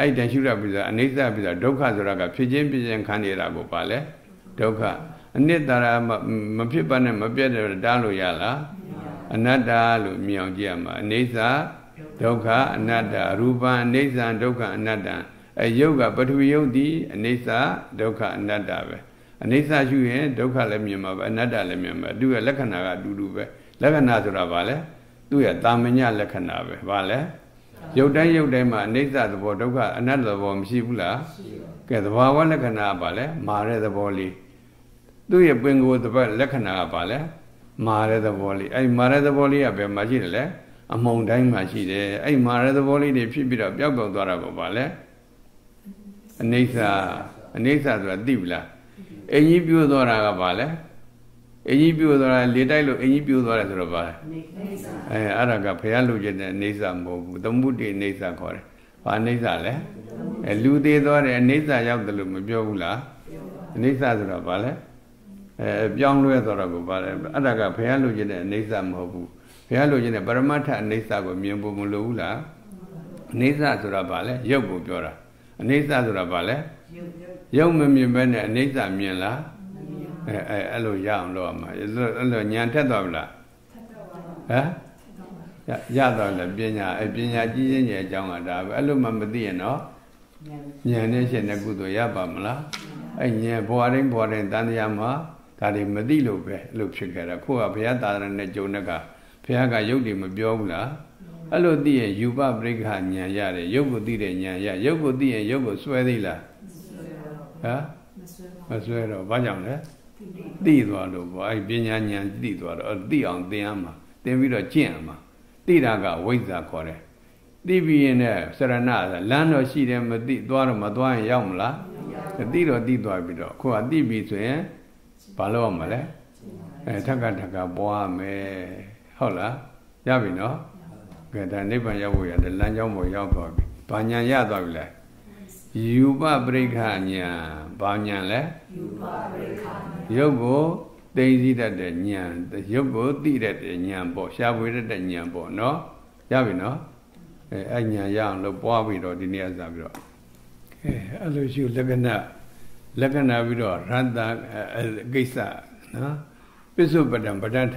အဲ့တန်ရှုရပြီးတော့အနိစ္စပြီးတော့ဒုက္ခဆိုတာကဖြစ်ချင်းဖြစ်ချင်းခံနေတာကိုဗာလဲဒုက္ခအနိတ္တရာမဖြစ်ပါနဲ့မပြတ်တယ်တားလို့ရလားအနတ္တလို့မြင်အောင်ကြည့်ရမှာအနိစ္စဒုက္ခအနတ္တရူပံအနိစ္စဒုက္ခအနတ္တအဲယုတ်ကပထဝီယုတ်ဒီအနိစ္စဒုက္ခအနတ္တပဲအနိစ္စရှုရင်ဒုက္ခလည်းမြင်မှာပဲအနတ္တလည်းမြင်မှာသူရဲ့လက္ခဏာကအတူတူပဲလက္ခဏာဆိုတာဘာလဲသူ့ရဲ့တာမညလက္ခဏာပဲဘာလဲ ရုပ်တိုင်းရုပ်တိုင်းမှာအနိစ္စသဘောဒုက္ခအနတ္တသဘောမရှိဘူးလားကဲသဘာဝလက္ခဏာကဘာလဲမာတဲ့သဘောလေးသူ့ရဲ့ပင်ကိုယ်သဘောလက္ခဏာကဘာလဲမာတဲ့သဘောလေးအဲ့မာတဲ့သဘောလေးကဘယ်မှာရှိတယ်လဲအမုံတိုင်းမှာရှိတယ်အဲ့မာတဲ့သဘောလေးတွေဖြစ်ပြီးတော့ပျောက်ပျောက်သွားတာကိုဘာလဲအနိစ္စအနိစ္စဆိုတာသိပြီလားအင်ကြီးပြိုးသွားတာကဘာလဲ အင်ကြီးပြိုးသွားတာလေတိုက်လို့အင်ကြီးပြိုးသွားတယ်ဆိုတော့ဘာလဲအဲအဲ့ဒါကဘုရားလူကျင်တဲ့အိဋ္ဌမဟုတ်ဘူးသမုဒိအိဋ္ဌခေါ်တယ်ဘာအိဋ္ဌလဲအဲလူသေးသွားတယ်အိဋ္ဌရောက်တယ်လို့မပြောဘူးလားအိဋ္ဌဆိုတော့ဘာလဲအဲပြောင်းလဲသွားတော့ကိုဘာလဲအဲ့ဒါကဘုရားလူကျင်တဲ့အိဋ္ဌမဟုတ်ဘူးဘုရားလူကျင်တဲ့ပရမတ္ထအိဋ္ဌကိုမြင်ဖို့မလိုဘူးလားအိဋ္ဌဆိုတာဘာလဲရုပ်ကိုပြောတာအိဋ္ဌဆိုတာဘာလဲရုပ်မမြင်ဘဲနဲ့အိဋ္ဌမြင်လား အဲအဲအဲ့လိုရအောင်လုပ်ရမှာအဲ့လိုညံထက်သွားပြီလားဟမ်ရတော့လေပညာအပညာကြီးချင်းရဲ့အကြောင်းကဒါပဲအဲ့လိုမှမသိရင်တော့ဉာဏ်နဲ့ရှင်တဲ့ကုသိုလ်ရပါမလားအဲ့ဉာဏ်ဘဝတိုင်းဘဝတိုင်းတန်တရားမှာဒါတွေမသိလို့ပဲအဲ့လိုဖြစ်ခဲ့တာခုကဘုရားသာသနာနဲ့ဂျုံတဲ့ကဘုရားကယုတ်တွေမပြောဘူးလားအဲ့လိုသိရင်ယူပပရိက္ခဉာဏ်ရတယ်ယုတ်ကိုသိတဲ့ဉာဏ်ရယုတ်ကိုသိရင်ယုတ်ကိုစွဲသေးလားဟမ်မစွဲတော့ဘာကြောင့်လဲ သိသွားလို့ပေါ့အဲ့ပညာဉာဏ်သိသွားတော့သိအောင်သင်ရမှာသင်ပြီးတော့ကျင့်ရမှာသိတာကဝိဇ္ဇာခေါ်တယ်သိပြီးရင်လည်းစရဏလမ်းတော့ရှိတယ်မသိသွားတော့မသွားရင်ရောက်မလားသိတော့သိသွားပြီးတော့ခုကသိပြီဆိုရင်ဘာလို့ရမလဲအဲထက်ကထက်ကပွားမယ်ဟုတ်လားရပြီနော်ကဲဒါနိဗ္ဗာန်ရောက်ဖို့ရတယ်လမ်းကြောင်းပေါ်ရောက်သွားပြီဘာညာရသွားပြီလဲ ယူပပရိက္ခညာဘာညာလဲယူပပရိက္ခရုပ်ကိုသိသိတတ်တဲ့ဉာဏ်ရုပ်ကိုသိတတ်တဲ့ဉာဏ်ပေါ့ရှားပွေတတ်တဲ့ဉာဏ်ပေါ့နော်ရပြီနော်အဲအဲ့ဉာဏ်ရအောင်လို့ပွားပြီးတော့ဒီနေ့အစားပြီးတော့အဲအဲ့လိုရှိလက္ခဏာလက္ခဏာပြီးတော့ရတ္တကိစ္စနော်ပစ္စုပဒံပဋ္ဌာန်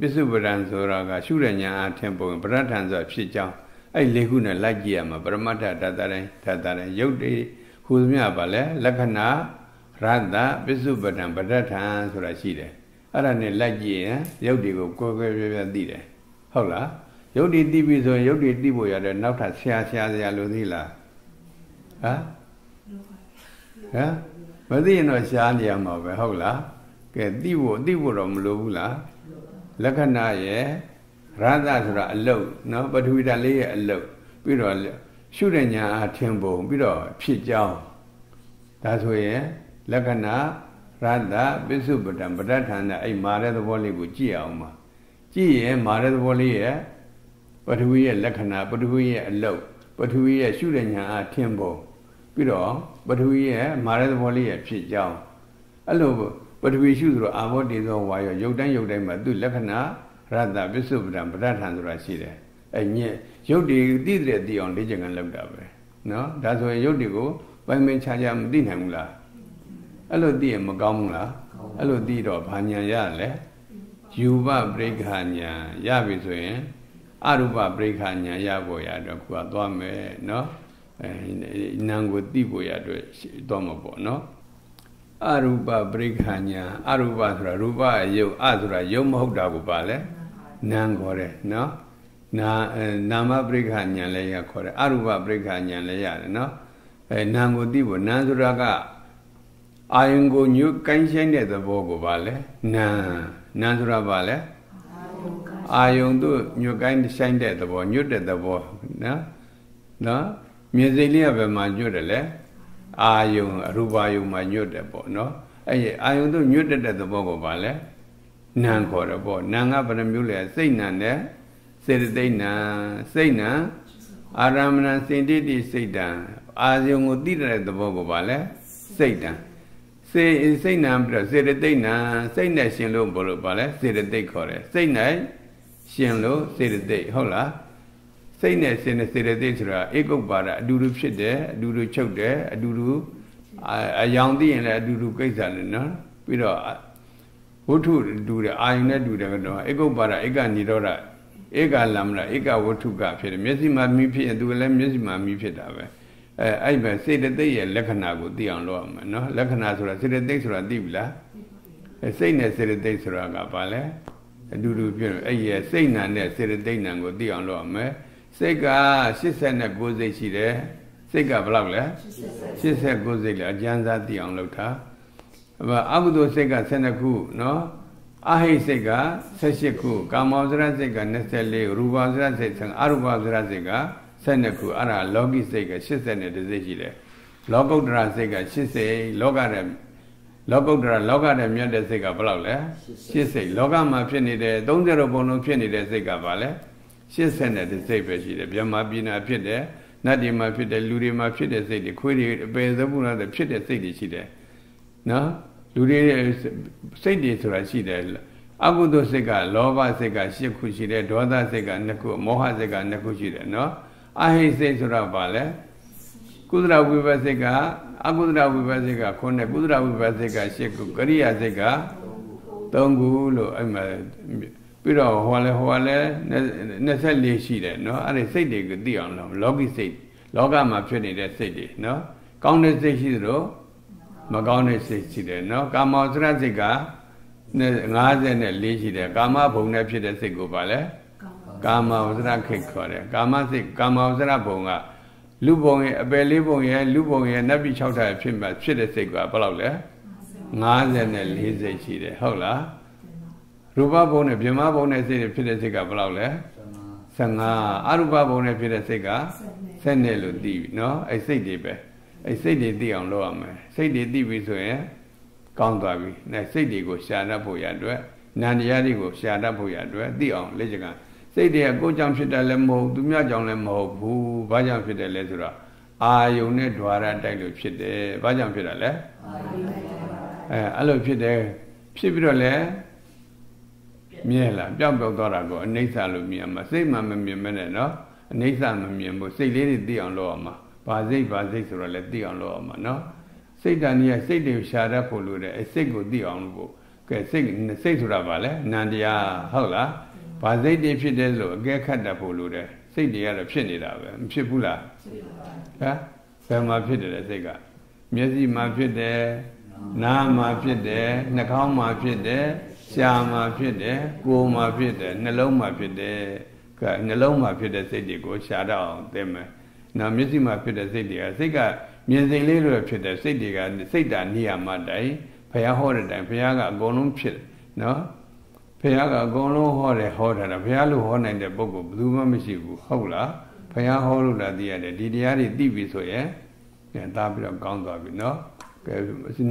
ပစ္စုပဒံဆိုတာကရှုရညာအထင်ပုံပဋ္ဌာန်ဆိုတာဖြစ်ကြောင်း အဲ့လေးခုနဲ့လိုက်ကြည့်ရမှာပရမတ္ထတတတိုင်းတတတိုင်းရုပ်တွေဟူသမျှပါလဲလက္ခဏာရတ္တပစ္စုပဒံပဋ္ဌာန်ဆိုတာရှိတယ်အဲ့ဒါနဲ့လိုက်ကြည့်ရင်ရုပ်တွေကိုကိုယ်ကိုယ်ပြပြသိတယ်ဟုတ်လားရုပ်တွေသိပြီဆိုရင်ရုပ်တွေသိဖို့ရတယ်နောက်ထပ်ဆရာဆရာဆရာလို့သိလားဟမ်ဟမ်မသိရင်တော့ရှားနေရမှာပဲဟုတ်လားကဲသိဖို့သိဖို့တော့မလိုဘူးလားလက္ခဏာရဲ့ ရသဆိုတာအလုတ်နော်ပထဝီဓာတ်လေးရဲ့အလုတ်ပြီးတော့ရှုတဲ့ညာအထင်ပုံပြီးတော့ဖြစ်ကြောင်းဒါဆိုရင်လက္ခဏာရတ္တပစ္စုပတံပဋ္ဌာန်နဲ့အဲ့မာတဲ့သဘောလေးကိုကြည့်အောင်ပါကြည့်ရင်မာတဲ့သဘောလေးရဲ့ပထဝီရဲ့လက္ခဏာပထဝီရဲ့အလုတ်ပထဝီရဲ့ရှုတဲ့ညာအထင်ပုံပြီးတော့ပထဝီရဲ့မာတဲ့သဘောလေးရဲ့ဖြစ်ကြောင်းအဲ့လိုပထဝီရှုဆိုတော့အာဘောတေသောဝါရောရုပ်တိုင်းရုပ်တိုင်းမှာသူ့လက္ခဏာ ရတ္တပစ္စုပဒံပဋ္ဌာန်ဆိုတာရှိတယ်အဲညက်ရုပ်တွေသိတဲ့သိအောင်လေ့ကျင့်ကန်လုပ်တာပဲနော်ဒါဆိုရင်ရုပ်တွေကိုပိုင်ပိုင်ခြားခြားမသိနိုင်ဘူးလားအဲ့လိုသိရင်မကောင်းဘူးလားအဲ့လိုသိတော့ဘာညာရလဲယူပပရိက္ခညာရပြီဆိုရင်အရူပပရိက္ခညာရဖို့ရတော့ခုကသွားမယ်နော်အဲနံကိုသိဖို့ရတော့သွားမှာပေါ့နော်အရူပပရိက္ခညာအရူပဆိုတာရူပယုတ်အဆိုတာယုတ်မဟုတ်တာကိုပါလဲ နာမ်ခေါ်တယ်နော်နာနာမပရိက္ခဉာဏ်လည်းရခေါ်တယ်အရူပပရိက္ခဉာဏ်လည်းရတယ်နော်အဲနာမ်ကိုသိဖို့နာမ်ဆိုတာကအာယုံကိုညွတ်ကိုင်းဆိုင်တဲ့သဘောကိုပါလဲနာမ်နာမ်ဆိုတာပါလဲအာယုံတို့ညွတ်ကိုင်းဆိုင်တဲ့သဘောညွတ်တဲ့သဘောနော်နော်မြင်စိတ်လေးကဘယ်မှာညွတ်တယ်လဲအာယုံအရူပါယုံမှာညွတ်တယ်ပေါ့နော်အဲ့ဒီအာယုံတို့ညွတ်တဲ့သဘောကိုပါလဲ နာမ်ခေါ်တယ်ပေါ့နာမ်ကဘယ်နှမျိုးလဲစိတ်နာမ်နဲ့စေတသိက်နာစိတ်နာအာရမဏစင်တိတိစိတ်တံအာယုံကိုသိတဲ့သဘောကိုပါလဲစိတ်တံစေစိတ်နံပြီးတော့စေတသိက်နံစိတ်နဲ့ရှင်လို့ဘလို့ပါလဲစေတသိက်ခေါ်တယ်စိတ်နဲ့ရှင်လို့စေတသိက်ဟုတ်လားစိတ်နဲ့စေနဲ့စေတသိက်ဆိုတာဧကုပ္ပါဒအတူတူဖြစ်တယ်အတူတူချုပ်တယ်အတူတူအယောင်သိရင်လည်းအတူတူကိစ္စလည်းနော်ပြီးတော့ ဝဋ္ထုတူတယ်အာယုန်နဲ့တူတယ်ကတော့ဧကုပ္ပါဒဧကနိရောဓဧကလမ္မဧကဝဋ္ထုကဖြစ်တယ်မျက်စိမှာမိဖြစ်ရင်သူလည်းမျက်စိမှာမိဖြစ်တာပဲအဲအဲ့ပဲစေတသိက်ရဲ့လက္ခဏာကိုသိအောင်လုပ်ရမယ်နော်လက္ခဏာဆိုတာစေတသိက်ဆိုတာသိပြီလားအဲစိတ်နဲ့စေတသိက်ဆိုတာကဘာလဲအတူတူပြောအဲ့ရဲ့စိတ်နာနဲ့စေတသိက်နာကိုသိအောင်လုပ်ရမယ်စိတ်က89စိတ်ရှိတယ်စိတ်ကဘယ်လောက်လဲ89စိတ်လဲအကျဉ်းစားသိအောင်လုပ်တာ အဘုဒ္ဓစိတ်က12ခုနော်အဟိစိတ်က18ခုကာမောဇရစိတ်က24ရူပဇရစိတ်15အရူပဇရစိတ်က12ခုအဲ့ဒါလောကိစိတ်က80နဲ့တစ်စိတ်ရှိတယ်လောကုတ္တရာစိတ်က80လောကရဲ့လောကုတ္တရာလောကရဲ့မြတ်တဲ့စိတ်ကဘယ်လောက်လဲ80လောကမှာဖြစ်နေတဲ့30ဘုံလုံးဖြစ်နေတဲ့စိတ်ကဘာလဲ80နဲ့တစ်စိတ်ပဲရှိတယ်ဗျမပိနာဖြစ်တယ်နတ်တွေမှာဖြစ်တယ်လူတွေမှာဖြစ်တဲ့စိတ်တွေခွေးတွေအပေသမှုလားဖြစ်တဲ့စိတ်တွေရှိတယ် နော်လူတွေစိတ်တွေဆိုတာရှိတယ်အကုသိုလ်စိတ်ကလောဘစိတ်က၈ခုရှိတယ်ဒေါသစိတ်က2ခုမောဟစိတ်က2ခုရှိတယ်နော်အဟိစိတ်ဆိုတာဘာလဲကုသလဝိပဿစိတ်ကအကုသလဝိပဿစိတ်က9နဲ့ကုသလဝိပဿစိတ်က10ခုကရိယာစိတ်က3ခုလို့အဲ့မှာပြီးတော့ဟောလဲဟောလဲ24ရှိတယ်နော်အဲ့ဒီစိတ်တွေကိုသိအောင်လို့လောကီစိတ်လောကမှာဖြစ်နေတဲ့စိတ်တွေနော်ကောင်းတဲ့စိတ်ရှိသလို မကောင်းတဲ့စိတ်ရှိတယ်နော်ကာမောစရစိတ်က54ရှိတယ်ကာမဘုံနဲ့ဖြစ်တဲ့စိတ်ကိုပါလဲကာမဝဇရခိတ်ခေါ်တယ်ကာမစိတ်ကာမဝဇရဘုံကလူဘုံရဲ့အပယ်လေးဘုံရဲ့လူဘုံရဲ့နတ်ပြည်6ထပ်ဖြစ်မှဖြစ်တဲ့စိတ်ကဘယ်လောက်လဲ54စိတ်ရှိတယ်ဟုတ်လားရူပဘုံနဲ့ဗြဟ္မဘုံနဲ့စိတ်ဖြစ်တဲ့စိတ်ကဘယ်လောက်လဲ15အရူပဘုံနဲ့ဖြစ်တဲ့စိတ်က7နဲ့လို့သိပြီနော်အဲ့စိတ်တွေပဲ အဲစိတ်တွေသိအောင်လုပ်ရမယ်စိတ်တွေသိပြီဆိုရင်ကောင်းသွားပြီ။နဲ့စိတ်တွေကိုရှာတတ်ဖို့ရအတွက်နာတရားတွေကိုရှာတတ်ဖို့ရအတွက်သိအောင်လက်ချက်ကစိတ်တွေကကိုယ်ကြောင့်ဖြစ်တယ်လည်းမဟုတ်သူများကြောင့်လည်းမဟုတ်ဘူး။ဘာကြောင့်ဖြစ်တယ်လဲဆိုတော့အာယုံနဲ့ ద్వార တိုက်လို့ဖြစ်တယ်။ဘာကြောင့်ဖြစ်တာလဲ။အာယုံနဲ့ ద్వార အဲအဲ့လိုဖြစ်တယ်ဖြစ်ပြီးတော့လည်းမြဲလာပျောက်ပျောက်သွားတာကိုအနိစ္စလို့မြင်မှာစိတ်မှမမြင်မနဲ့နော်အနိစ္စမမြင်ဘူးစိတ်လေးတွေသိအောင်လုပ်အောင်ပါ ဘာစိတ်ဘာစိတ်ဆိုတော့လည်းသိအောင်လုပ်အောင်မှာနော်စိတ်တန်ကြီးကစိတ်တွေရှာတတ်ဖို့လိုတယ်အဲစိတ်ကိုသိအောင်လို့ကဲစိတ်စိတ်ဆိုတာဘာလဲနန္တရားဟုတ်လားဘာစိတ်တွေဖြစ်တယ်လို့အကဲခတ်တတ်ဖို့လိုတယ်စိတ်တွေကတော့ဖြစ်နေတာပဲမဖြစ်ဘူးလားဟမ်ဘယ်မှာဖြစ်တယ်လဲစိတ်ကမျက်စိမှာဖြစ်တယ်နားမှာဖြစ်တယ်နှာခေါင်းမှာဖြစ်တယ်ရှားမှာဖြစ်တယ်ကိုယ်မှာဖြစ်တယ်နှလုံးမှာဖြစ်တယ်ကဲနှလုံးမှာဖြစ်တဲ့စိတ်တွေကိုရှားတော့အောင်သိမယ် နောက်မျက်စိမှာဖြစ်တဲ့စိတ်တွေကစိတ်ကမြင်စိတ်လေးလိုဖြစ်တဲ့စိတ်တွေကစိတ်ဓာနေရာမှာတိုင်ဘုရားဟောတဲ့တိုင်ဘုရားကအကုန်လုံးဖြစ်နော်ဘုရားကအကုန်လုံးဟောတယ်ဟောတာဘုရားလိုဟောနိုင်တဲ့ပုဂ္ဂိုလ်ဘယ်သူမှမရှိဘူးဟုတ်လားဘုရားဟောလို့လာသိရတယ်ဒီတရားတွေသိပြီဆိုရင်ပြန်သားပြီးတော့ကောင်းသွားပြီနော်ကဲ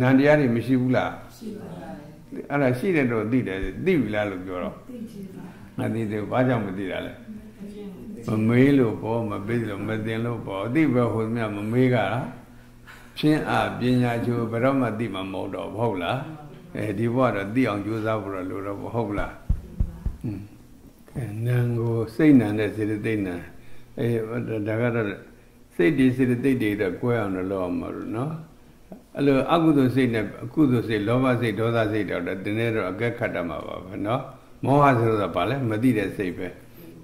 နန္တရားတွေမရှိဘူးလားရှိပါဘူးအဲ့ဒါရှိတယ်တော့သိတယ်သိပြီလားလို့ပြောတော့သိပါမသိသေးဘူးဘာကြောင့်မသိတာလဲ မမေးလို့ပေါ့မပေးလို့မသိလို့ပေါ့အသိပဲဟိုမြမမေးကြတာဖြင်းအပညာချိုးဘယ်တော့မှသိမှာမဟုတ်တော့ဟုတ်လားအဲဒီဘဝတော့သိအောင်ကြိုးစားဖို့တော့လိုတော့ဟုတ်လားอืมနံကိုစိတ်နံတဲ့စေတသိက်နံအဲဒါကတော့စိတ်ဒီစေတသိက်တွေတော့ကွဲအောင်လို့လုပ်အောင်မလို့နော်အဲ့လိုအကုသိုလ်စိတ်နဲ့အကုသိုလ်စိတ်လောဘစိတ်ဒေါသစိတ်တော့ဒီနေ့တော့အကက်ခတ်တတ်မှာပါပဲနော်မောဟဆိုတော့ဗာလဲမသိတဲ့စိတ်ပဲ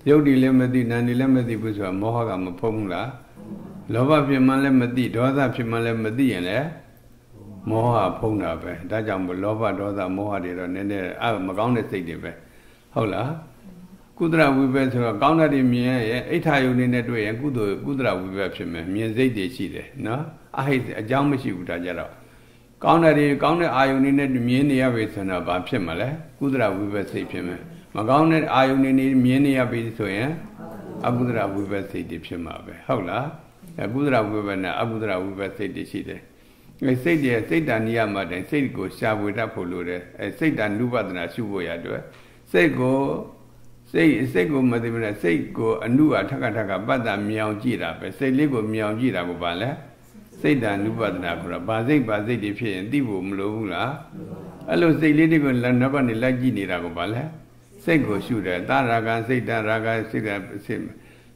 ရုပ်ဒီလည်းမသိနာမ်ဒီလည်းမသိဘူးဆိုတာမောဟကမဖုံးဘူးလားလောဘဖြစ်မှလည်းမသိဒေါသဖြစ်မှလည်းမသိရင်လည်းမောဟဖုံးတာပဲဒါကြောင့်မို့လောဘဒေါသမောဟတွေတော့နည်းနည်းအမကောင်းတဲ့စိတ်တွေပဲဟုတ်လားကုသရဝိပက်ဆိုတော့ကောင်းတဲ့တွေမြင်ရဲ့အိဋ္ဌာယုန်နဲ့တွေ့ရင်ကုသိုလ်ကုသရဝိပက်ဖြစ်မယ်မြင်စိတ်တွေရှိတယ်နော်အဟိတ်အကြောင်းမရှိဘူးဒါကြတော့ကောင်းတဲ့တွေကောင်းတဲ့အာယုန်နဲ့မြင်နေရပြီဆိုတော့ဘာဖြစ်မှာလဲကုသရဝိပက်စိတ်ဖြစ်မယ် မကောင်းတဲ့အာယုန်တွေမြင်နေရပြီဆိုရင်အကုသရဝိပက်စိတ်တွေဖြစ်မှာပဲဟုတ်လားအကုသရဝိပက်နဲ့အကုသရဝိပက်စိတ်တွေရှိတယ်အဲစိတ်တွေစိတ်တဏှိယမှာတိုင်စိတ်ကိုရှာဖွေတတ်ဖို့လိုတယ်အဲစိတ်တဏှုပဒနာရှုဖို့ရအတွက်စိတ်ကိုစိတ်စိတ်ကိုမသိမနဲ့စိတ်ကိုအနုအထက်ကထက်ကပတ်တာမြောင်ကြည့်တာပဲစိတ်လေးကိုမြောင်ကြည့်တာကိုပါလဲစစိတ်တ ानु ပဒနာခေါ်တာဘာစိတ်ဘာစိတ်တွေဖြစ်ရင်သိဖို့မလိုဘူးလားအဲ့လိုစိတ်လေးတွေကိုလက်နောက်ကနေလိုက်ကြည့်နေတာကိုဘာလဲ စိတ်ကိုရှုတယ်တာရာဂစိတ်တရာဂစိတ်တစိတ်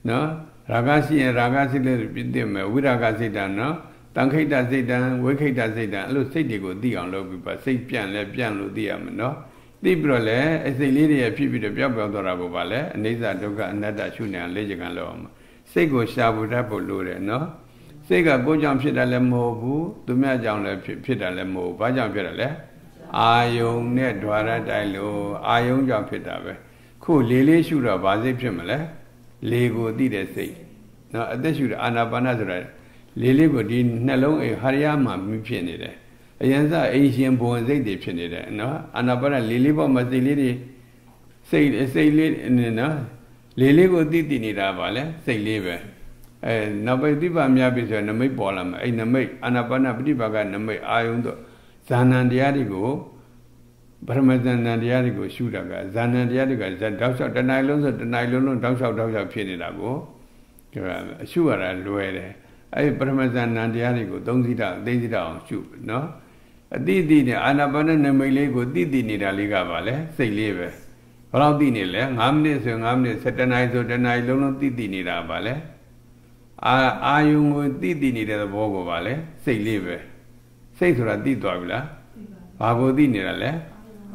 နော်ရာဂရှိရင်ရာဂစိတ်လေးပြည့်တယ်မယ်ဝိရာဂစိတ်တနော်တန်ခိတစိတ်တံဝိခိတစိတ်တံအဲ့လိုစိတ်တွေကိုသိအောင်လုပ်ပြီးပါစိတ်ပြန့်လဲပြန့်လို့သိရမယ်နော်သိပြီးတော့လည်းအစိတ်လေးတွေဖြစ်ပြီးတော့ပျောက်ပျောက်သွားတာကိုပါလဲအနိစ္စဒုက္ခအနတ္တရှုနေအောင်လေ့ကျင့်ကြလို့အောင်စိတ်ကိုရှာဖို့တတ်ဖို့လိုတယ်နော်စိတ်ကကိုယ်ကြောင့်ဖြစ်တယ်လည်းမဟုတ်ဘူးသူများကြောင့်လည်းဖြစ်တယ်လည်းမဟုတ်ဘူးဘာကြောင့်ဖြစ်တယ်လဲ အာယုံနဲ့ ద్వార တိုက်လို့အာယုံကြောင့်ဖြစ်တာပဲခုလေးလေးရှုတော့ဘာစိတ်ဖြစ်မလဲလေကိုသိတဲ့စိတ်နော်အသက်ရှုတဲ့အာနာပါနဆိုတာလေလေးကိုဒီနှလုံးအိဟာရယမှာမြဖြစ်နေတယ်အရင်စအိရှင်ဘုံစိတ်တွေဖြစ်နေတယ်နော်အာနာပါနလေလေးပေါ်မှာစိတ်လေးတွေစိတ်စိတ်လေးနော်လေလေးကိုသိသိနေတာပါလေစိတ်လေးပဲအဲနောက်ပိဋိပါမြပြီဆိုရင်နမိတ်ပေါ်လာမယ်အဲ့နမိတ်အာနာပါနပฏิပါကနမိတ်အာယုံတော့ ဇာဏံတရားတွေကိုပရမဇန်ဏတရားတွေကိုရှုတာကဇာဏံတရားတွေကတောက်လျှောက်တဏှာလုံးဆိုတဏှာလုံးလုံးတောက်လျှောက်တောက်လျှောက်ဖြစ်နေတာကိုအရှုရတာလွယ်တယ်အဲ့ပရမဇန်ဏတရားတွေကိုသုံးစိတာသိစိတာအောင်ရှုနော်အတိအတိနဲ့အာနာပါနနမိတ်လေးကိုတိတိနေတာလေးကပါလေစိတ်လေးပဲဘယ်လောက်တိနေလဲ9မိနစ်ဆို9မိနစ်7နာရီဆို7နာရီလုံးလုံးတိတိနေတာပါလေအာအာယုံကိုတိတိနေတဲ့သဘောကိုပါလေစိတ်လေးပဲ စိတ်ဆိုတာတိသွားပြီလားဘာကိုတိနေတာလဲ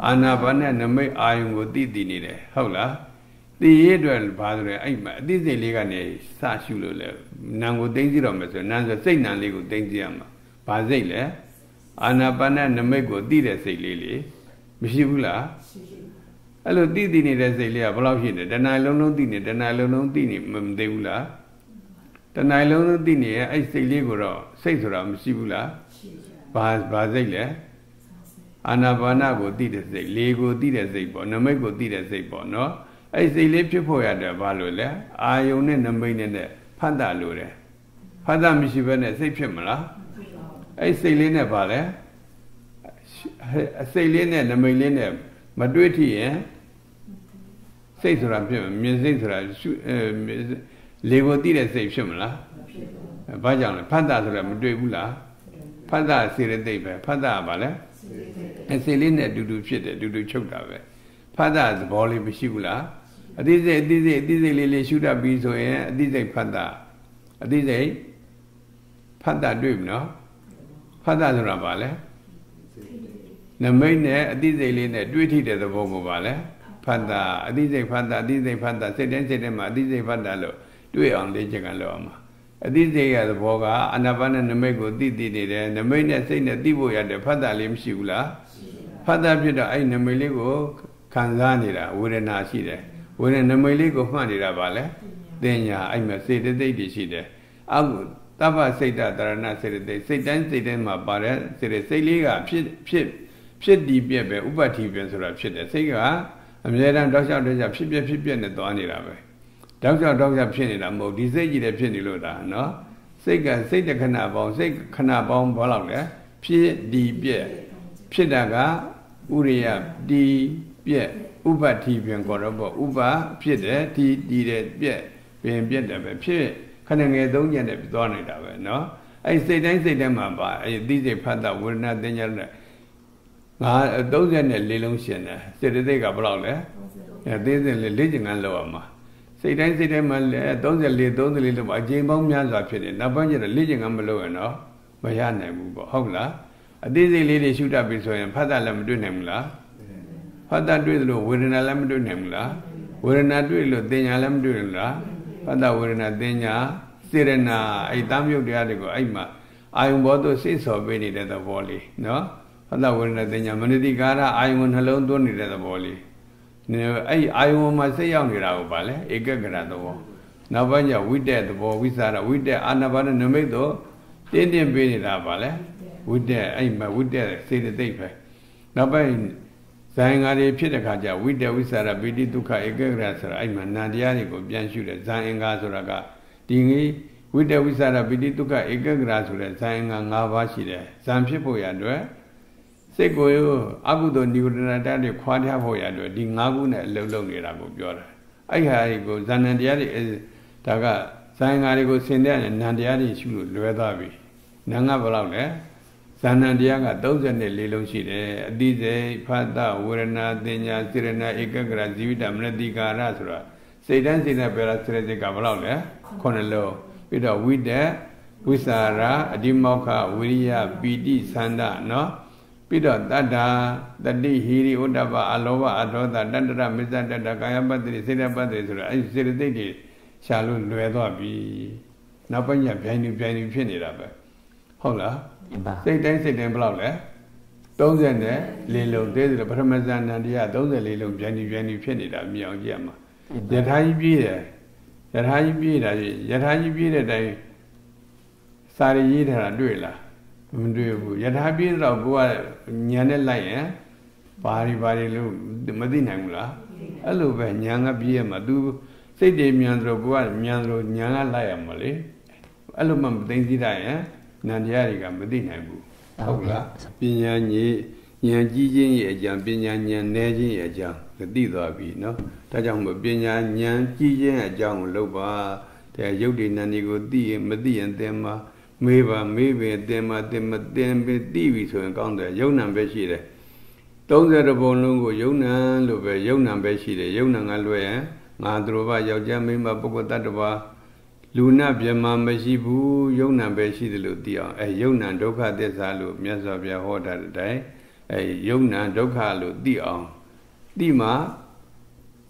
အာနာပါနနမိတ်အာယုံကိုတိတိနေတယ်ဟုတ်လားသိရအတွက်ဘာဆိုလဲအဲ့မှာအသိစိတ်လေးကနေစရှုလို့လဲနာမ်ကိုသိသိတော့မယ်ဆိုနာမ်ဆိုစိတ်နာမ်လေးကိုသိသိရမှာဘာစိတ်လဲအာနာပါနနမိတ်ကိုသိတဲ့စိတ်လေးလေမရှိဘူးလားအဲ့လိုသိသိနေတဲ့စိတ်လေးကဘယ်လောက်ရှိနေတဏှာလုံးလုံးသိနေတဏှာလုံးလုံးသိနေမသိဘူးလားတဏှာလုံးလုံးသိနေရဲ့အဲ့စိတ်လေးကိုတော့စိတ်ဆိုတာမရှိဘူးလား ဘာဘာစိတ်လဲအာနာပါနကိုသိတဲ့စိတ်လေကိုသိတဲ့စိတ်ပေါ့နမိတ်ကိုသိတဲ့စိတ်ပေါ့နော်အဲ့စိတ်လေးဖြစ်ဖို့ရတယ်ဘာလို့လဲအာယုံနဲ့နမိတ်နဲ့ဖတ်တာလို့တယ်ဖတ်တာမရှိဘဲနဲ့စိတ်ဖြစ်မလားအဲ့စိတ်လေးနဲ့ဘာလဲအစိတ်လေးနဲ့နမိတ်လေးနဲ့မတွေးထီရင်စိတ်ဆိုတာဖြစ်မြင်စိတ်ဆိုတာလေကိုသိတဲ့စိတ်ဖြစ်မလားဘာကြောင့်လဲဖတ်တာဆိုတာမတွေ့ဘူးလား ဖတ်တာစေရသိပ်ပဲဖတ်တာကဘာလဲအစိတ်လေးနဲ့အတူတူဖြစ်တယ်အတူတူချုပ်တာပဲဖတ်တာသဘောလေးမရှိဘူးလားအတိစိတ်အတိစိတ်အတိစိတ်လေးလေးရှုတတ်ပြီးဆိုရင်အတိစိတ်ဖတ်တာအတိစိတ်ဖတ်တာတွေ့ပြီနော်ဖတ်တာဆိုတာဘာလဲနမိတ်နဲ့အတိစိတ်လေးနဲ့တွေးထိတဲ့သဘောကိုပါလဲဖတ်တာအတိစိတ်ဖတ်တာအတိစိတ်ဖတ်တာစိတ်တိုင်းစိတ်တိုင်းမှာအတိစိတ်ဖတ်တာလို့တွေးအောင်လေ့ကျင့်ကြလို့အောင်ပါ အတိစိတ်ရဲ့သဘောကအနာပါနဲ့နမိတ်ကိုသိသိနေတယ်နမိတ်နဲ့စိတ်နဲ့သိဖို့ရတဲ့ဖတ်တာလေးမရှိဘူးလားဖတ်တာဖြစ်တော့အဲ့နမိတ်လေးကိုခံစားနေတာဝေဒနာရှိတယ်ဝေဒနာနမိတ်လေးကိုမှတ်နေတာပါလေတင်ညာအဲ့မှာစေတသိက်တွေရှိတယ်အောက်တပ္ပစိတ်တတရဏစေတသိက်စိတ်တိုင်းစိတ်တိုင်းမှာပါတဲ့စေတစိတ်လေးကဖြစ်ဖြစ်ဖြစ်ဒီပြက်ပဲဥပ္ပတ္တိပြက်ဆိုတာဖြစ်တယ်စိတ်ကအမြဲတမ်းတောက်လျှောက်တောက်လျှောက်ဖြစ်ပြက်ဖြစ်ပြက်နဲ့သွားနေတာပဲ တောက်ကြောက်တောက်ကြောက်ဖြစ်နေတာမဟုတ်ဒီစိတ်ကြီးလည်းဖြစ်နေလို့ဒါနော်စိတ်ကစိတ်တခဏပေါင်းစိတ်ခဏပေါင်းဘာလို့လဲဖြစ်ဒီပြက်ဖြစ်တာကဥရိယဒီပြက်ဥပတိပင်ခေါ်တော့ပေါ့ဥပဖြစ်တယ်ဒီဒီတယ်ပြက်ပင်ပြက်တယ်ပဲဖြစ်ခဏငယ်သုံးညက်နဲ့သွားနေတာပဲနော်အဲ့စိတ်တိုင်းစိတ်တိုင်းမှာပါအဲ့သိစိတ်ဖတ်တာဝေဒနာသင်ညာနဲ့ငါ34လုံးရှင်တယ်စေတသိက်ကဘယ်လောက်လဲအဲသိစိတ်လေးလေ့ကျင့်ခန်းလောက်အောင်မှာ စိတ်တိုင်းစိတ်တိုင်းမှာလဲ34 34လို့အကျဉ်းပေါင်းများစွာဖြစ်နေနောက်ပိုင်းကျတော့လေ့ကျင့်ခန်းမလုပ်ရင်တော့မရနိုင်ဘူးပေါ့ဟုတ်လားအသေးစိတ်လေးတွေရှုတတ်ပြီဆိုရင်ဖတ်တာလည်းမတွေ့နိုင်ဘူးလားဖတ်တာတွေ့သလိုဝေဒနာလည်းမတွေ့နိုင်ဘူးလားဝေဒနာတွေ့လို့သင်ညာလည်းမတွေ့ဘူးလားဖတ်တာဝေဒနာသင်ညာစေရနာအဲ့တမ်းမြုပ်တရားတွေကိုအဲ့မှာအာယုံဘောတို့စိတ်ဆော်ပေးနေတဲ့သဘောလေးနော်ဖတ်တာဝေဒနာသင်ညာမနတိကာရအာယုံနှလုံးသွင်းနေတဲ့သဘောလေး အဲ့အာယုံမှာစိတ်ရောက်နေတာကိုဗာလဲဧကဂရသဘောနောက်ပိုင်းကျဝိတက်သဘောဝိသရဝိတက်အာနာပါနနမိတ်တော့တင်းတင်းပေးနေတာဗာလဲဝိတက်အဲ့မှာဝိတက်စေတသိက်ပဲနောက်ပိုင်းဇိုင်ငါတွေဖြစ်တဲ့ခါကျဝိတက်ဝိသရပိတိဒုက္ခဧကဂရဆိုတာအဲ့မှာနာတရားတွေကိုပြန်ရှုတယ်ဇိုင်အင်္ဂါဆိုတာကဒီငေးဝိတက်ဝိသရပိတိဒုက္ခဧကဂရဆိုတဲ့ဇိုင်အင်္ဂါ၅ပါးရှိတယ်ဇံဖြစ်ဖို့ရအတွက် စိတ်ကိုယ်အကုသိုလ်နိဝရဏတတွေခွာထားဖို့ရအတွက်ဒီ၅ခုနဲ့အလုံးလုံးနေတာကိုပြောတာအဲ့ဟာကိုဇာဏတရားတွေဒါကဇိုင်ငါတွေကိုဆင်တဲ့နန္တရားတွေရှုလို့လွဲသွားပြီနာငါဘယ်လောက်လဲဇာဏတရားက34လုံးရှိတယ်အတိစိတ်ဖတ်တဝေရဏတင်ညာစေရဏဧကဂရဇီဝိတမနတိကာရဆိုတာစိတ်တိုင်းစိတ်နဲ့ပြောတာစေရစိတ်ကဘယ်လောက်လဲ9လုံးပြီးတော့ဝိတဝိစာရအဓိမောက္ခဝိရိယပီတိသန္တနော် ပြီးတော့တတ္တာတတိဟိရိဥဒ္ဒပအလောဘအဒေါသတတ္တရမစ္ဆတတ္တကာယပတ္တိစေတပတ္တိဆိုတော့အဲဒီစေတသိက်တွေရှာလို့လွယ်သွားပြီနောက်ပိုင်းကျပြိုင်နေပြိုင်နေဖြစ်နေတာပဲဟုတ်လားစိတ်တိုင်းစိတ်တိုင်းဘယ်လောက်လဲ30နဲ့လေးလုံးသေးတယ်ပထမဇန်နန္တရား34လုံးပြိုင်နေပြိုင်နေဖြစ်နေတာမြင်အောင်ကြည့်ရမှာယထာကြီးပြေးတယ်ယထာကြီးပြေးတာယထာကြီးပြေးတဲ့အတိုင်းစာရရေးထားတာတွေ့လား မတွေ့ဘူးယထာပြေးတော့ကိုကညံနဲ့လိုက်ရင်ဘာတွေဘာတွေလို့မသိနိုင်ဘူးလားအဲ့လိုပဲညံကပြေးရမှာ तू စိတ်တွေမြန်သလိုကိုကမြန်သလိုညံကလိုက်ရမှာလေအဲ့လိုမှမသိသိတာရင်နန္တရားတွေကမသိနိုင်ဘူးဟုတ်လားပညာညည်ဉာဏ်ကြီးခြင်းရဲ့အကြောင်းပညာဉာဏ်နည်းခြင်းရဲ့အကြောင်းသိသွားပြီเนาะဒါကြောင့်မို့ပညာဉာဏ်ကြီးခြင်းအကြောင်းကိုလုပ်ပါတဲ့ရုပ်တည်နာနေကိုသိရင်မသိရင်သင်မှာ မေးပါမေးပဲသင်မှာသင်မသင်ပဲသိပြီဆိုရင်ကောင်းတယ်ယုံနံပဲရှိတယ်30ပုံလုံးကိုယုံနံလို့ပဲယုံနံပဲရှိတယ်ယုံနံကလွယ်ရင်ငါသူတော်ဘာယောက်ျားမိန်းမပုဂ္ဂိုလ်တ attva လူနာပြမမရှိဘူးယုံနံပဲရှိတယ်လို့သိအောင်အဲယုံနံဒုက္ခသစ္စာလို့မြတ်စွာဘုရားဟောတာတဲ့အဲယုံနံဒုက္ခလို့သိအောင်သိမှ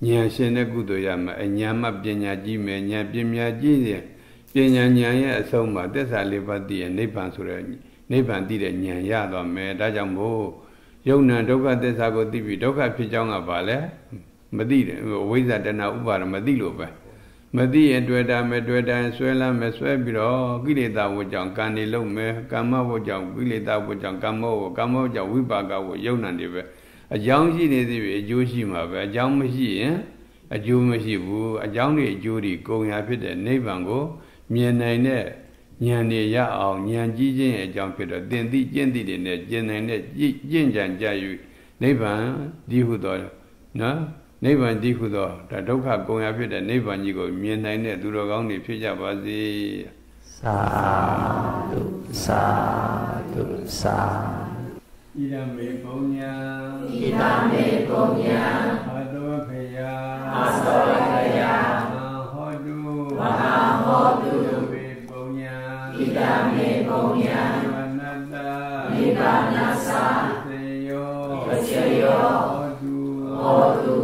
ဉာဏ်ရှင်တဲ့ကုသိုလ်ရမယ်အဉာဏ်မှပညာကြီးမယ်ဉာဏ်ပညာကြီးရင် ပညာဉာဏ်ရဲ့အဆုံးမှာသစ္စာလေးပါးသိရင်နိဗ္ဗာန်ဆိုတဲ့နိဗ္ဗာန်သိတဲ့ဉာဏ်ရသွားမယ်ဒါကြောင့်မို့ယုံနံဒုက္ခသစ္စာကိုသိပြီးဒုက္ခဖြစ်ကြောင်းကဘာလဲမသိတယ်အဝိဇ္ဇတဏဥပါဒမသိလို့ပဲမသိရင်တွေ့တာမယ်တွေ့တာဆွဲလမ်းမယ်ဆွဲပြီးတော့ကိလေသာဝတ်ကြောင့်ကံနေလုံးမယ်ကမ္မဝတ်ကြောင့်ကိလေသာဝတ်ကြောင့်ကမ္မဝတ်ကမ္မဝတ်ကြောင့်ဝိပါကဝတ်ယုံနံတွေပဲအကြောင်းရှိနေသေးပြီအကျိုးရှိမှာပဲအကြောင်းမရှိရင်အကျိုးမရှိဘူးအကြောင်းတွေအကျိုးတွေကုန်ရဖြစ်တဲ့နိဗ္ဗာန်ကို မြင်နိုင်တဲ့ဉာဏ်တွေရအောင်ဉာဏ်ကြီးခြင်းရဲ့အကြောင်းဖြစ်တော့တင်သိကျင့်သိတွေနဲ့ကျင့်နိုင်တဲ့ကျင့်ကြံကြ၍နိဗ္ဗာန်ဒီဟုသောနော်နိဗ္ဗာန်ဒီဟုသောဒါဒုက္ခကုန်ရဖြစ်တဲ့နိဗ္ဗာန်ကြီးကိုမြင်နိုင်တဲ့သူတော်ကောင်းတွေဖြစ်ကြပါစေသာဓုသာဓုသာဣဒမေပုံညာဣဒမေပုံညာအတောခယအသောခယဟောတုမဟာဟောတု อิดาเมปงยังวันนันดาอิบานาสาเตโยปัจโยโอตุโอตุ